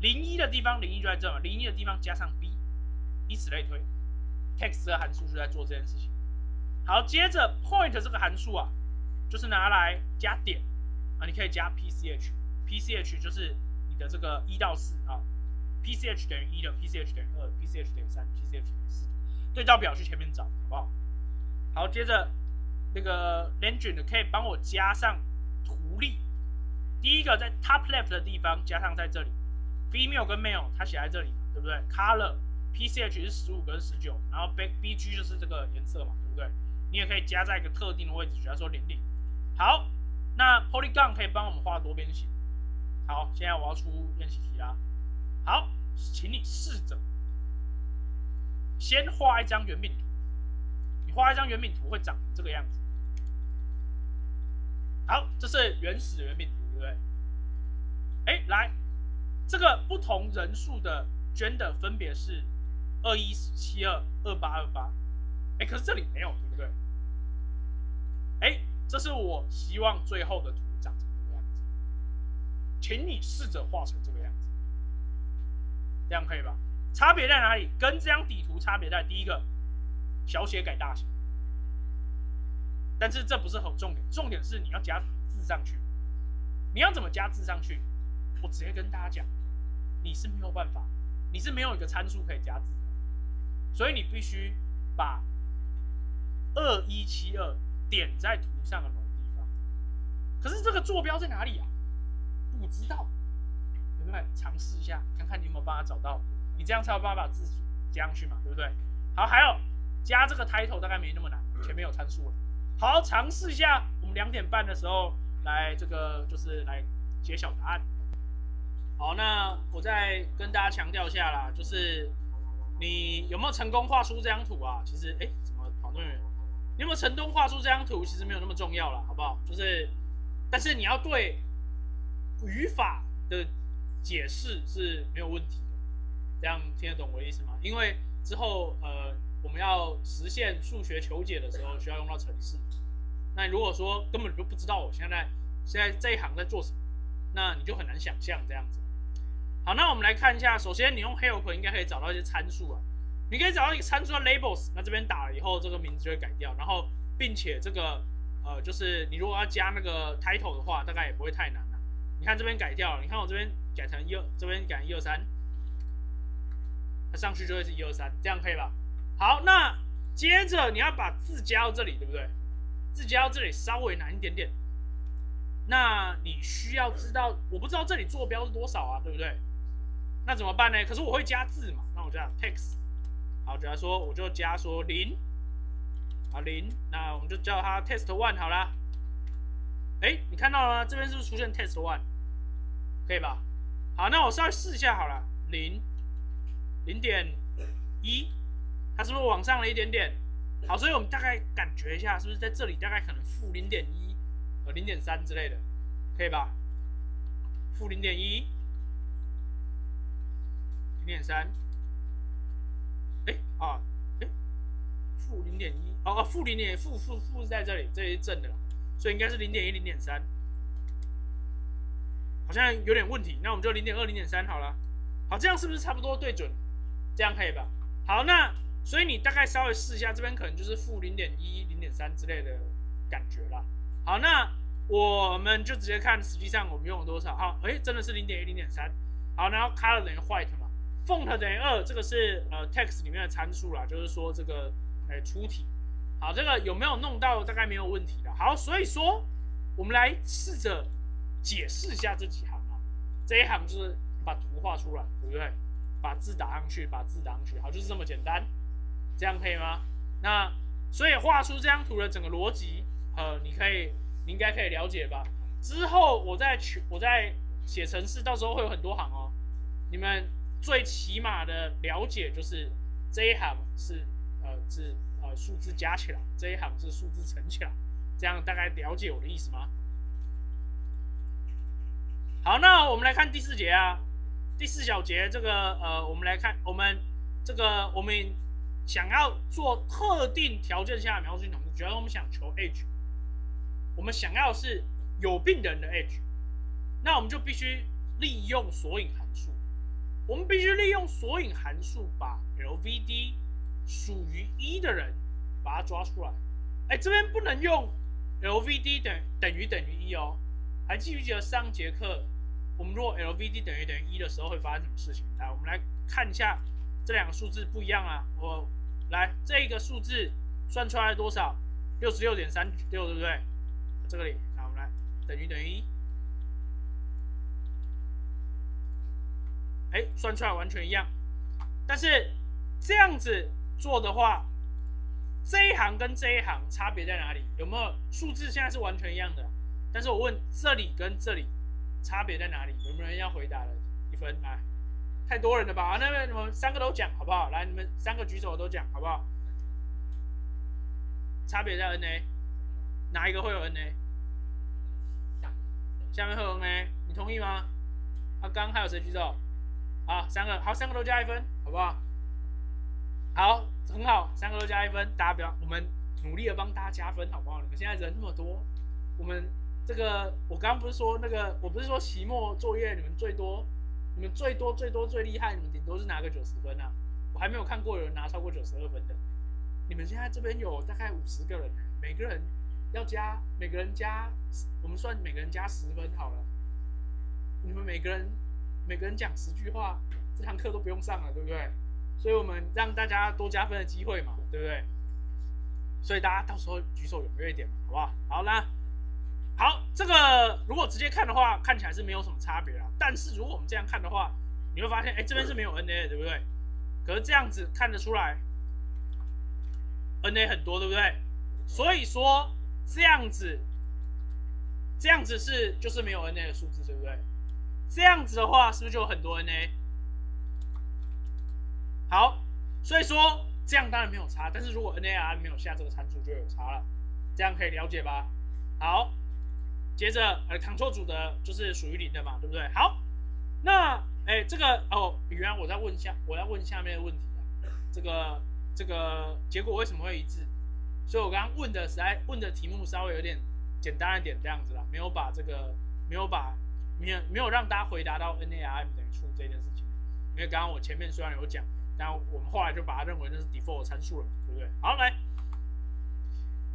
零一的地方零一就在这嘛，零一的地方加上 b，以此类推。text 这个函数就在做这件事情。好，接着 point 这个函数啊，就是拿来加点啊，你可以加 pch，pch 就是你的这个一到四啊，pch 等于一的，pch 等于二，pch 等于三，pch 等于四，对照表去前面找，好不好？好，接着那个 legend 可以帮我加上图例，第一个在 top left 的地方加上在这里，female 跟 male 它写在这里，对不对？color pch 是十五跟十九，然后 b bg 就是这个颜色嘛，对不对？你也可以加在一个特定的位置，比如说零零。好，那 polygon 可以帮我们画多边形。好，现在我要出练习题啦。好，请你试着先画一张圆饼图。你画一张圆饼图会长成这个样子。好，这是原始的圆饼图，对不对？哎，来，这个不同人数的 gender 分别是二一七二二八二八。哎，可是这里没有，对不对？哎，这是我希望最后的图长成这个样子，请你试着画成这个样子，这样可以吧？差别在哪里？跟这张底图差别在第一个，小写改大写。但是这不是很重点，重点是你要加字上去。你要怎么加字上去？我直接跟大家讲，你是没有办法，你是没有一个参数可以加字的，所以你必须把。二一七二点在图上的某个地方，可是这个坐标在哪里啊？不知道，对不对？尝试一下，看看你有没有办法找到。你这样才有办法把字加上去嘛，对不对？好，还有加这个 title 大概没那么难，前面有参数了。好，尝试一下，我们两点半的时候来这个就是来揭晓答案。好，那我再跟大家强调一下啦，就是你有没有成功画出这张图啊？其实，哎，怎么跑那么远？你有没有成功画出这张图？其实没有那么重要了，好不好？就是，但是你要对语法的解释是没有问题的，这样听得懂我的意思吗？因为之后呃我们要实现数学求解的时候需要用到程式，那如果说根本就不知道我现在现在这一行在做什么，那你就很难想象这样子。好，那我们来看一下，首先你用 help 应该可以找到一些参数啊。你可以找到一个参数叫 labels，那这边打了以后，这个名字就会改掉。然后，并且这个呃，就是你如果要加那个 title 的话，大概也不会太难了。你看这边改掉了，你看我这边改成一二，这边改成一二三，它上去就会是一二三，这样可以吧？好，那接着你要把字加到这里，对不对？字加到这里稍微难一点点。那你需要知道，我不知道这里坐标是多少啊，对不对？那怎么办呢？可是我会加字嘛，那我就 text。好，假如说我就加说零，啊零，那我们就叫它 test one 好了。哎，你看到了吗？这边是不是出现 test one？可以吧？好，那我稍微试一下好了，零，零点一，它是不是往上了一点点？好，所以我们大概感觉一下，是不是在这里大概可能负零点一，呃零点三之类的，可以吧？负零点一，零点三。哎啊，哎，负零点一，哦哦，负零点负负负是在这里，这里是正的，所以应该是零点一零点三，好像有点问题，那我们就零点二零点三好了，好，这样是不是差不多对准？这样可以吧？好，那所以你大概稍微试一下，这边可能就是负零点一零点三之类的感觉啦。好，那我们就直接看实际上我们用了多少，好，哎，真的是零点一零点三，好，然后 color 等于 white 嘛。Font 等于二，这个是呃 text 里面的参数啦，就是说这个诶出题，好，这个有没有弄到？大概没有问题的。好，所以说我们来试着解释一下这几行啊，这一行就是把图画出来，对不对？把字打上去，把字打上去，好，就是这么简单，这样可以吗？那所以画出这张图的整个逻辑，呃，你可以，你应该可以了解吧？之后我再去，我再写程式，到时候会有很多行哦，你们。最起码的了解就是这一行是呃是呃数字加起来，这一行是数字乘起来，这样大概了解我的意思吗？好，那我们来看第四节啊，第四小节这个呃，我们来看我们这个我们想要做特定条件下的描述性统计，主要我们想求 age，我们想要是有病人的 age，那我们就必须利用索引函。我们必须利用索引函数把 LVD 属于一的人把它抓出来。哎，这边不能用 LVD 等等于等于一哦。还记不记得上节课我们如果 LVD 等于等于一的时候会发生什么事情？来，我们来看一下这两个数字不一样啊。我来这个数字算出来多少？六十六点三六，对不对？这个里，那我们来等于等于一。哎，算出来完全一样，但是这样子做的话，这一行跟这一行差别在哪里？有没有数字现在是完全一样的？但是我问这里跟这里差别在哪里？有没有人要回答的？一分来，太多人了吧？那边你们三个都讲好不好？来，你们三个举手都讲好不好？差别在 N A，哪一个会有 N A？下面会有 N A，你同意吗？啊，刚还有谁举手？好，三个好，三个都加一分，好不好？好，很好，三个都加一分，大家不要，我们努力的帮大家加分，好不好？你们现在人那么多，我们这个，我刚刚不是说那个，我不是说期末作业你们最多，你们最多最多最厉害，你们顶多是拿个九十分啊，我还没有看过有人拿超过九十二分的。你们现在这边有大概五十个人，每个人要加，每个人加，我们算每个人加十分好了，你们每个人。每个人讲十句话，这堂课都不用上了，对不对？所以我们让大家多加分的机会嘛，对不对？所以大家到时候举手踊跃一点嘛，好不好？好啦，好，这个如果直接看的话，看起来是没有什么差别啦。但是如果我们这样看的话，你会发现，哎，这边是没有 NA，的对不对？可是这样子看得出来，NA 很多，对不对？所以说这样子，这样子是就是没有 NA 的数字，对不对？这样子的话，是不是就有很多 NA？好，所以说这样当然没有差，但是如果 NAR 没有下这个参数，就有差了。这样可以了解吧？好，接着呃，Ctrl 组的就是属于零的嘛，对不对？好，那哎，这个哦，原来我在问下，我在问下面的问题啊，这个这个结果为什么会一致？所以我刚刚问的实在问的题目稍微有点简单一点，这样子啦，没有把这个没有把。没有没有让大家回答到 NARM 等于负这件事情，因为刚刚我前面虽然有讲，但我们后来就把它认为那是 default 参数了嘛，对不对？好，来，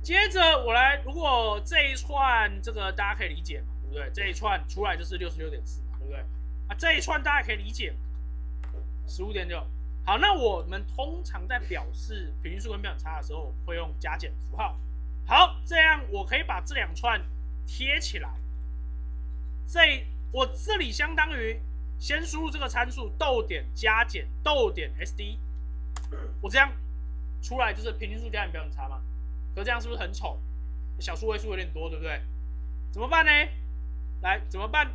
接着我来，如果这一串这个大家可以理解嘛，对不对？这一串出来就是六十六点四嘛，对不对？啊，这一串大家可以理解，十五点九。好，那我们通常在表示平均数跟标准差的时候，我们会用加减符号。好，这样我可以把这两串贴起来，这。我这里相当于先输入这个参数逗点加减逗点 SD，我这样出来就是平均数加减标准差嘛？可这样是不是很丑？小数位数有点多，对不对？怎么办呢？来，怎么办？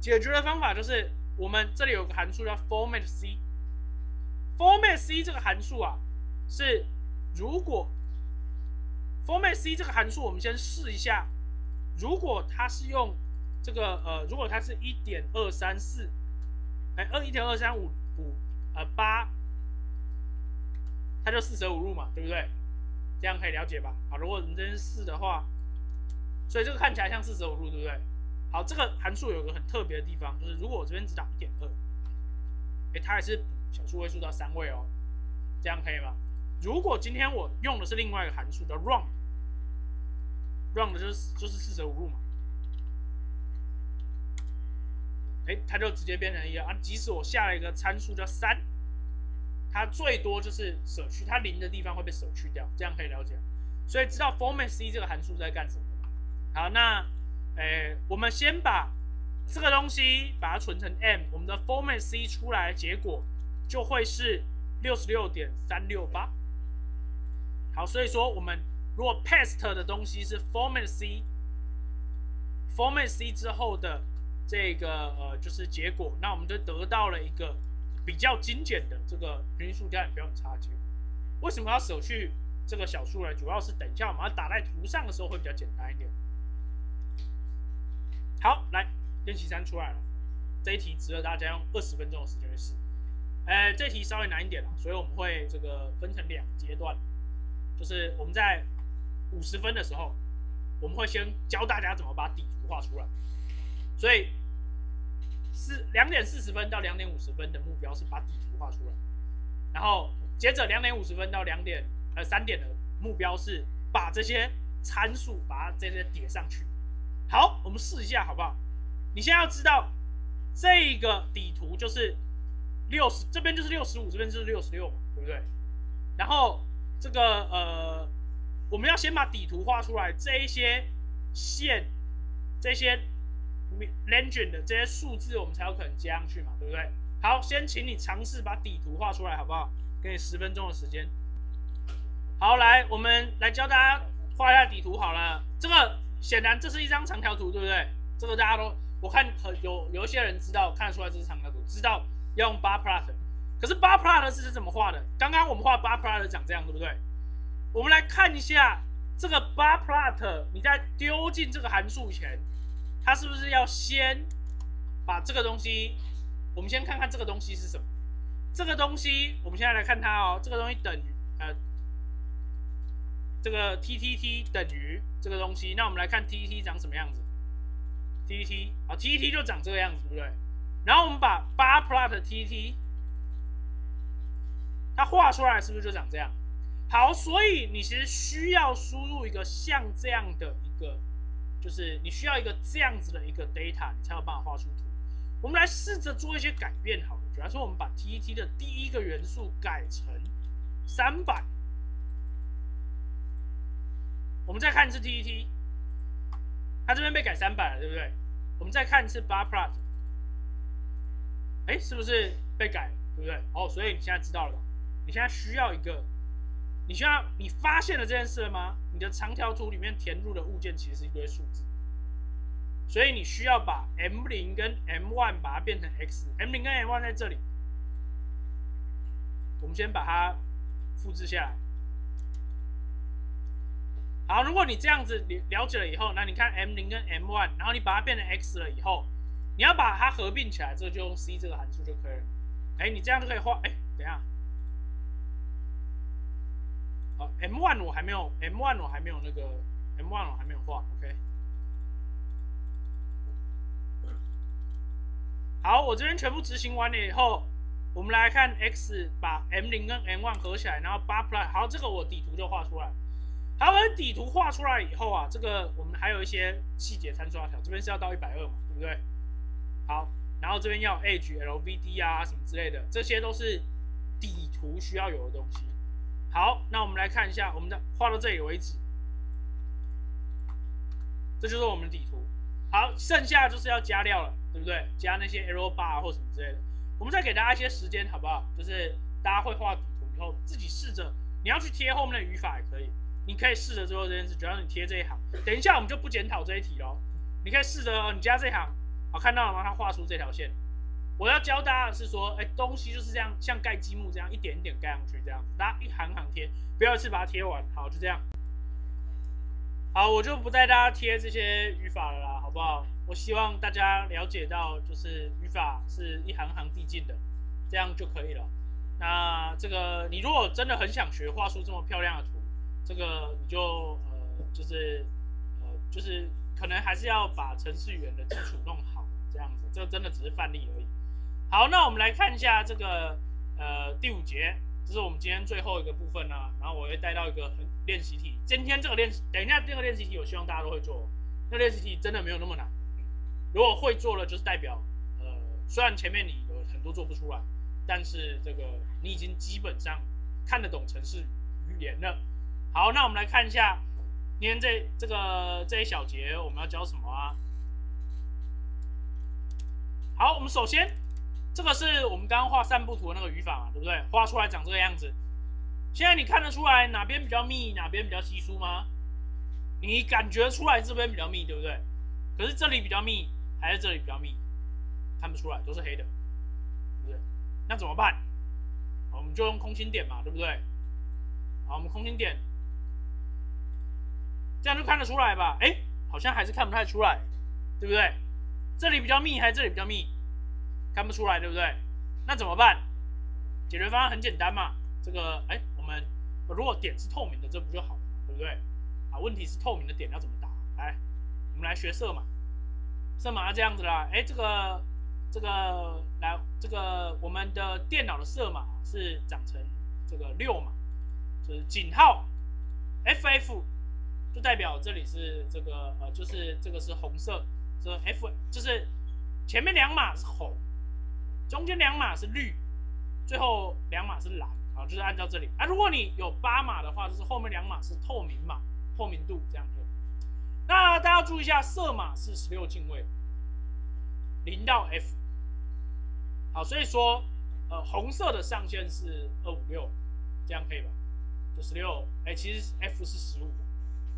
解决的方法就是我们这里有个函数叫 format c。format c 这个函数啊，是如果 format c 这个函数，我们先试一下，如果它是用这个呃，如果它是一点二三四，哎，二一点二三五五呃八，它就四舍五入嘛，对不对？这样可以了解吧？好，如果你这边是四的话，所以这个看起来像四舍五入，对不对？好，这个函数有个很特别的地方，就是如果我这边只打一点二，哎，它还是小数位数到三位哦，这样可以吗？如果今天我用的是另外一个函数叫 round，round 就是就是四舍五入嘛。哎，它就直接变成一个啊！即使我下了一个参数叫三，它最多就是舍去，它零的地方会被舍去掉，这样可以了解。所以知道 format c 这个函数在干什么？好，那哎，我们先把这个东西把它存成 m，我们的 format c 出来结果就会是六十六点三六八。好，所以说我们如果 past 的东西是 format c，format c 之后的。这个呃就是结果，那我们就得到了一个比较精简的这个平均数加减标准差的结果。为什么要舍去这个小数呢？主要是等一下我们要打在图上的时候会比较简单一点。好，来练习三出来了，这一题值得大家用二十分钟的时间去试。哎，这题稍微难一点了，所以我们会这个分成两阶段，就是我们在五十分的时候，我们会先教大家怎么把底图画出来，所以。四两点四十分到两点五十分的目标是把底图画出来，然后接着两点五十分到两点呃三点的目标是把这些参数把它这些叠上去。好，我们试一下好不好？你现在要知道这个底图就是六十，这边就是六十五，这边就是六十六嘛，对不对？然后这个呃，我们要先把底图画出来，这一些线，这些 legend 的这些数字，我们才有可能接上去嘛，对不对？好，先请你尝试把底图画出来，好不好？给你十分钟的时间。好，来，我们来教大家画一下底图好了。这个显然这是一张长条图，对不对？这个大家都，我看很有有一些人知道，看得出来这是长条图，知道要用 bar plot。可是 bar plot 是怎么画的？刚刚我们画 bar plot 长这样，对不对？我们来看一下这个 bar plot，你在丢进这个函数前，它是不是要先把这个东西？我们先看看这个东西是什么。这个东西，我们现在来看它哦。这个东西等于呃，这个 t t t 等于这个东西。那我们来看 t t 长什么样子。t t 啊 t t 就长这个样子，对不对？然后我们把八 plot t t 它画出来是不是就长这样？好，所以你其实需要输入一个像这样的一个，就是你需要一个这样子的一个 data，你才有办法画出图。我们来试着做一些改变，好了，比方说我们把 T E T 的第一个元素改成三百，我们再看一次 T E T，它这边被改三百了，对不对？我们再看一次8 plot，哎，是不是被改了，对不对？哦，所以你现在知道了？你现在需要一个，你需要你发现了这件事了吗？你的长条图里面填入的物件其实是一堆数字，所以你需要把 m 零跟 m 一把它变成 x，m 零跟 m 一在这里，我们先把它复制下来。好，如果你这样子了了解了以后，那你看 m 零跟 m 一然后你把它变成 x 了以后，你要把它合并起来，这个就用 c 这个函数就可以了。哎，你这样就可以画。哎，等下。好，M one 我还没有，M one 我还没有那个，M one 我还没有画，OK。好，我这边全部执行完了以后，我们来看 X 把 M 零跟 M one 合起来，然后八 plus，好，这个我底图就画出来。好，我底图画出来以后啊，这个我们还有一些细节参数要调，这边是要到一百二嘛，对不对？好，然后这边要 Age、LVD 啊什么之类的，这些都是底图需要有的东西。好，那我们来看一下，我们的画到这里为止，这就是我们的底图。好，剩下就是要加料了，对不对？加那些 arrow bar 或什么之类的。我们再给大家一些时间，好不好？就是大家会画底图以后，自己试着，你要去贴后面的语法也可以，你可以试着做这件事，只要你贴这一行。等一下我们就不检讨这一题喽，你可以试着你加这一行，好，看到了吗？它画出这条线。我要教大家的是说，哎，东西就是这样，像盖积木这样，一点一点盖上去，这样子，大家一行行贴，不要一次把它贴完。好，就这样。好，我就不带大家贴这些语法了啦，好不好？我希望大家了解到，就是语法是一行行递进的，这样就可以了。那这个，你如果真的很想学画出这么漂亮的图，这个你就呃，就是呃，就是可能还是要把程式语言的基础弄好，这样子，这真的只是范例而已。好，那我们来看一下这个呃第五节，这是我们今天最后一个部分呢。然后我会带到一个很练习题。今天这个练，等一下这个练习题，我希望大家都会做。那练习题真的没有那么难，如果会做了，就是代表呃虽然前面你有很多做不出来，但是这个你已经基本上看得懂程式语言了。好，那我们来看一下今天这这个这一小节我们要教什么啊？好，我们首先。这个是我们刚刚画散布图的那个语法嘛，对不对？画出来长这个样子。现在你看得出来哪边比较密，哪边比较稀疏吗？你感觉出来这边比较密，对不对？可是这里比较密，还是这里比较密？看不出来，都是黑的，对不对？那怎么办？我们就用空心点嘛，对不对？好，我们空心点，这样就看得出来吧？哎，好像还是看不太出来，对不对？这里比较密，还是这里比较密？看不出来，对不对？那怎么办？解决方案很简单嘛。这个，哎，我们如果点是透明的，这不就好了嘛，对不对？啊，问题是透明的点要怎么打？来，我们来学色码。色码这样子啦。哎，这个这个来这个我们的电脑的色码是长成这个六嘛，就是井号 FF，就代表这里是这个呃，就是这个是红色，这 F 就是前面两码是红，中间两码是绿，最后两码是蓝，好，就是按照这里。啊，如果你有八码的话，就是后面两码是透明码，透明度这样子。那大家注意一下，色码是十六进位，零到 F。好，所以说，呃，红色的上限是二五六，这样可以吧？就十六，哎，其实 F 是十五，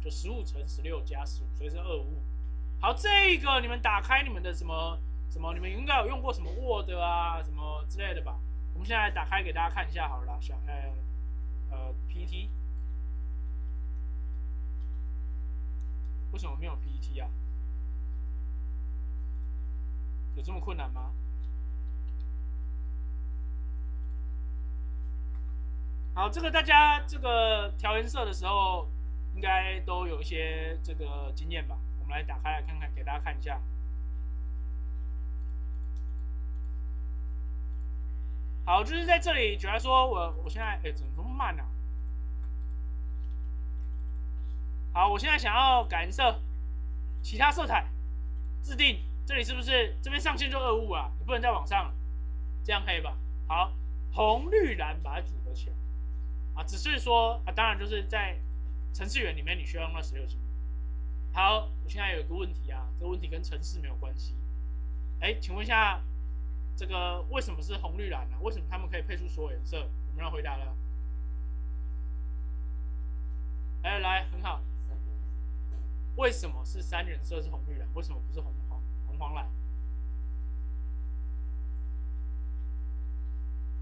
就十五乘十六加十五，所以是二五五。好，这个你们打开你们的什么什么，你们应该有用过什么 Word 啊，什么之类的吧？我们现在打开给大家看一下好了，小，呃，呃，PPT。为什么没有 PPT 啊？有这么困难吗？好，这个大家这个调颜色的时候，应该都有一些这个经验吧？我们来打开来看看，给大家看一下。好，就是在这里，举来说，我我现在哎，怎么这么慢呢？好，我现在想要改颜色，其他色彩，自定，这里是不是这边上限就二五啊？你不能再往上，这样可以吧？好，红绿蓝把它组合起来，啊，只是说啊，当然就是在程序员里面你需要用到十六进位。好，我现在有一个问题啊，这个问题跟程式没有关系。哎，请问一下，这个为什么是红绿蓝呢？为什么他们可以配出所有颜色？有没有回答了？哎，来，很好。为什么是三原色是红绿蓝？为什么不是红黄红黄蓝？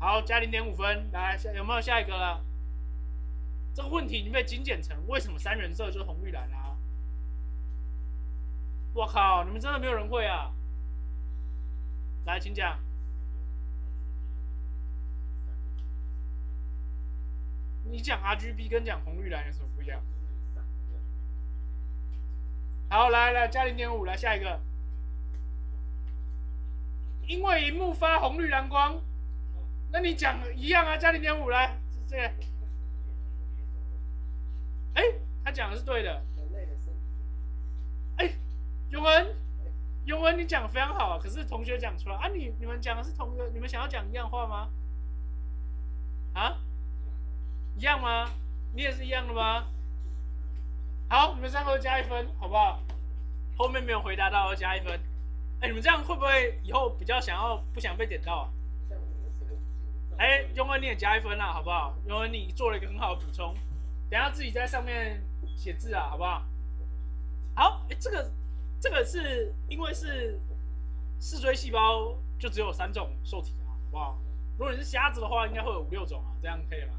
好，加零点五分。来，下有没有下一个了？这个问题你被精简成为什么三原色就是红绿蓝啊？我靠，你们真的没有人会啊？来，请讲。你讲 RGB 跟讲红绿蓝有什么不一样？好，来来加零点五，来下一个。因为荧幕发红绿蓝光，那你讲一样啊，加零点五来，这个。哎，他讲的是对的。哎，永文，永文，你讲的非常好，可是同学讲出来啊，你你们讲的是同个，你们想要讲一样话吗？啊？一样吗？你也是一样的吗？好，你们三个都加一分，好不好？后面没有回答到要，加一分。哎，你们这样会不会以后比较想要不想被点到啊？哎，永恩你也加一分啦，好不好？永恩你做了一个很好的补充，等下自己在上面写字啊，好不好？好，哎，这个这个是因为是视锥细胞就只有三种受体啊，好不好？如果你是瞎子的话，应该会有五六种啊，这样可以吗？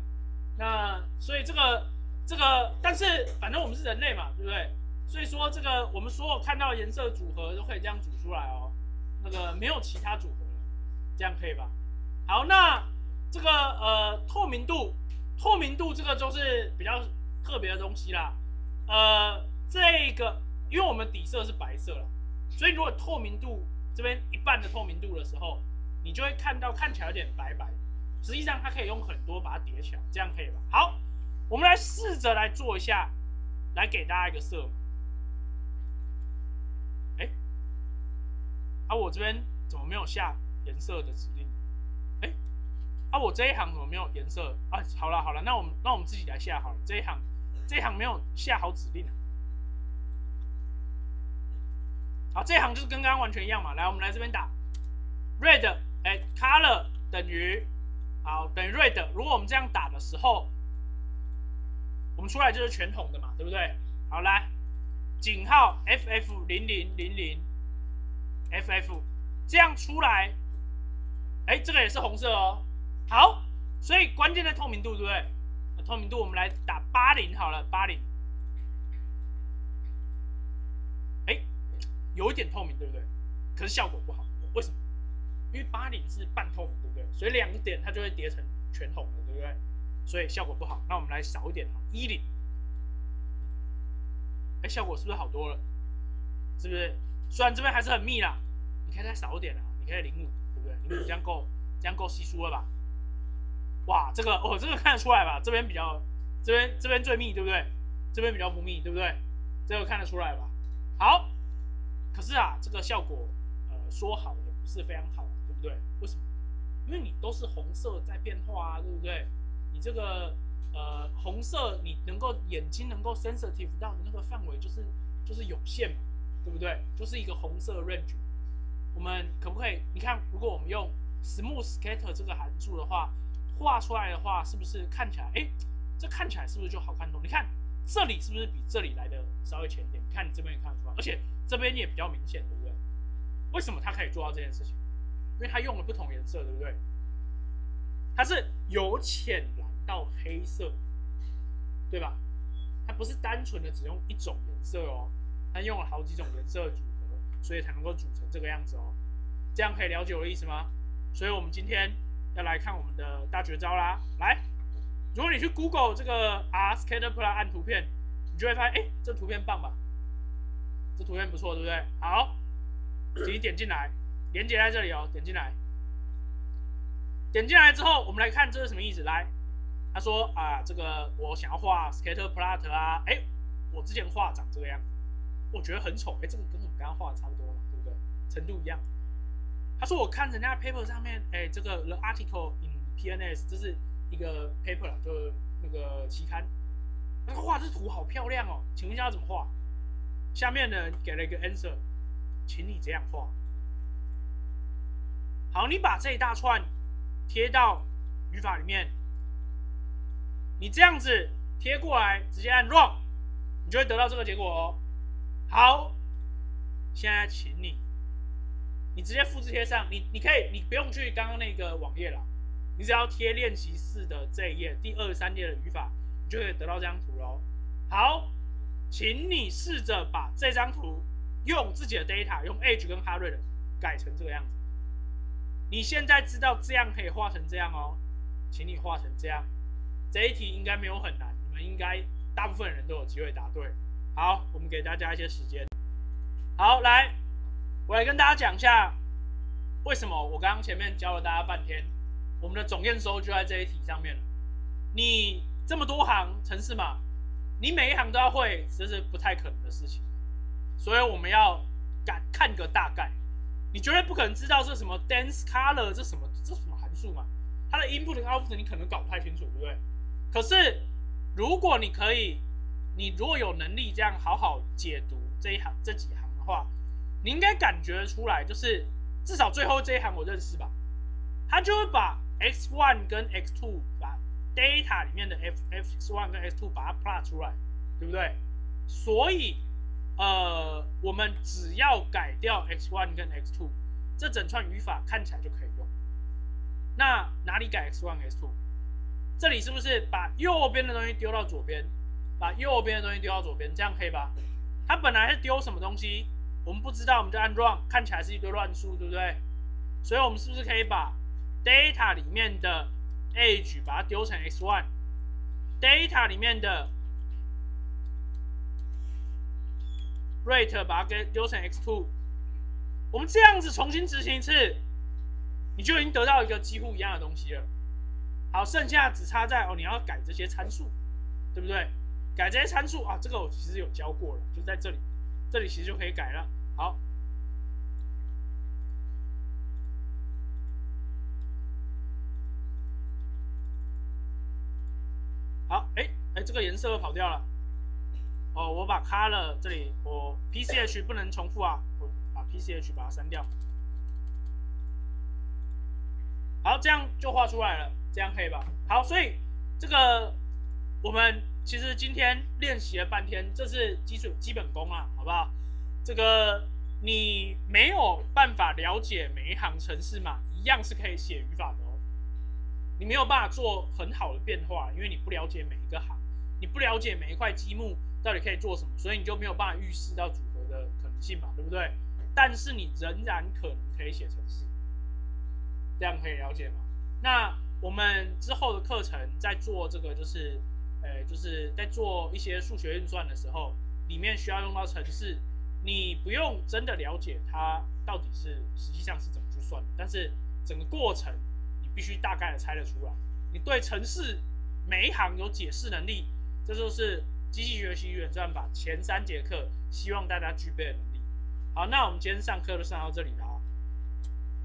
那所以这个。这个，但是反正我们是人类嘛，对不对？所以说这个我们所有看到颜色组合都可以这样组出来哦。那个没有其他组合了，这样可以吧？好，那这个呃透明度，透明度这个就是比较特别的东西啦。呃，这个因为我们底色是白色了，所以如果透明度这边一半的透明度的时候，你就会看到看起来有点白白的，实际上它可以用很多把它叠起来，这样可以吧？好。我们来试着来做一下，来给大家一个色码。哎，啊，我这边怎么没有下颜色的指令？哎，啊，我这一行怎么没有颜色？啊，好了好了，那我们那我们自己来下好了。这一行这一行没有下好指令啊。好，这一行就是跟刚刚完全一样嘛。来，我们来这边打 red，哎，color 等于好等于 red。如果我们这样打的时候。我们出来就是全红的嘛，对不对？好，来，井号 FF 零零零零 FF，这样出来，哎，这个也是红色哦。好，所以关键在透明度，对不对？透明度我们来打八零好了，八零。哎，有一点透明，对不对？可是效果不好，为什么？因为八零是半透明，对不对？所以两个点它就会叠成全红的，对不对？所以效果不好，那我们来少一点哈，一零，哎，效果是不是好多了？是不是？虽然这边还是很密啦，你可以再少一点啊，你可以零五，对不对？零五这样够，这样够稀疏了吧？哇，这个哦，这个看得出来吧？这边比较，这边这边最密，对不对？这边比较不密，对不对？这个看得出来吧？好，可是啊，这个效果，呃，说好也不是非常好，对？为什么？因为你都是红色在变化啊，对不对？你这个呃红色，你能够眼睛能够 sensitive 到的那个范围就是就是有限嘛，对不对？就是一个红色 range。我们可不可以？你看，如果我们用 smooth scatter 这个函数的话，画出来的话，是不是看起来？哎，这看起来是不是就好看多？你看这里是不是比这里来的稍微浅一点？你看你这边也看得出来，而且这边也比较明显，对不对？为什么它可以做到这件事情？因为它用了不同颜色，对不对？它是由浅蓝到黑色，对吧？它不是单纯的只用一种颜色哦，它用了好几种颜色组合，所以才能够组成这个样子哦。这样可以了解我的意思吗？所以我们今天要来看我们的大绝招啦。来，如果你去 Google 这个 R Scatter Plus 按图片，你就会发现，哎，这图片棒吧？这图片不错，对不对？好，请你点进来。连接在这里哦，点进来，点进来之后，我们来看这是什么意思。来，他说啊，这个我想要画 scatter plot 啊，哎，我之前画长这个样子，我觉得很丑，哎，这个跟我们刚刚画的差不多嘛，对不对？程度一样。他说我看人家 paper 上面，哎，这个 the article in PNS，这是一个 paper，就是那个期刊，那个画这图好漂亮哦，请问一下要怎么画？下面呢给了一个 answer，请你这样画。好，你把这一大串贴到语法里面，你这样子贴过来，直接按 run，你就会得到这个结果哦。好，现在请你，你直接复制贴上，你你可以，你不用去刚刚那个网页了，你只要贴练习四的这一页第二十三页的语法，你就可以得到这张图喽。好，请你试着把这张图用自己的 data，用 age 跟 h a r r d 改成这个样子。你现在知道这样可以画成这样哦，请你画成这样。这一题应该没有很难，你们应该大部分人都有机会答对。好，我们给大家一些时间。好，来，我来跟大家讲一下，为什么我刚刚前面教了大家半天，我们的总验收就在这一题上面了。你这么多行程式码，你每一行都要会，这是不太可能的事情。所以我们要敢看个大概。你绝对不可能知道这什么 dense color 这什么这什么函数嘛？它的 input 跟 output 你可能搞不太清楚，对不对？可是如果你可以，你如果有能力这样好好解读这一行这几行的话，你应该感觉出来，就是至少最后这一行我认识吧？它就会把 x one 跟 x two 把 data 里面的 f x one 跟 x two 把它 plot 出来，对不对？所以。呃，我们只要改掉 x one 跟 x two，这整串语法看起来就可以用。那哪里改 x one x two？这里是不是把右边的东西丢到左边，把右边的东西丢到左边，这样可以吧？它本来是丢什么东西，我们不知道，我们就按 run，看起来是一堆乱数，对不对？所以我们是不是可以把 data 里面的 age 把它丢成 x one，data 里面的 rate 把它给丢成 x two，我们这样子重新执行一次，你就已经得到一个几乎一样的东西了。好，剩下只差在哦，你要改这些参数，对不对？改这些参数啊，这个我其实有教过了，就在这里，这里其实就可以改了。好，好，哎哎，这个颜色跑掉了。哦，我把 color 这里，我 PCH 不能重复啊，我把 PCH 把它删掉。好，这样就画出来了，这样可以吧？好，所以这个我们其实今天练习了半天，这是基础基本功啊，好不好？这个你没有办法了解每一行程式嘛，一样是可以写语法的哦。你没有办法做很好的变化，因为你不了解每一个行，你不了解每一块积木。到底可以做什么？所以你就没有办法预示到组合的可能性嘛，对不对？但是你仍然可能可以写程式，这样可以了解吗？那我们之后的课程在做这个，就是，呃，就是在做一些数学运算的时候，里面需要用到程式，你不用真的了解它到底是实际上是怎么去算的，但是整个过程你必须大概的猜得出来。你对程式每一行有解释能力，这就是机器学习原算法前三节课希望大家具备的能力。好，那我们今天上课就上到这里啦。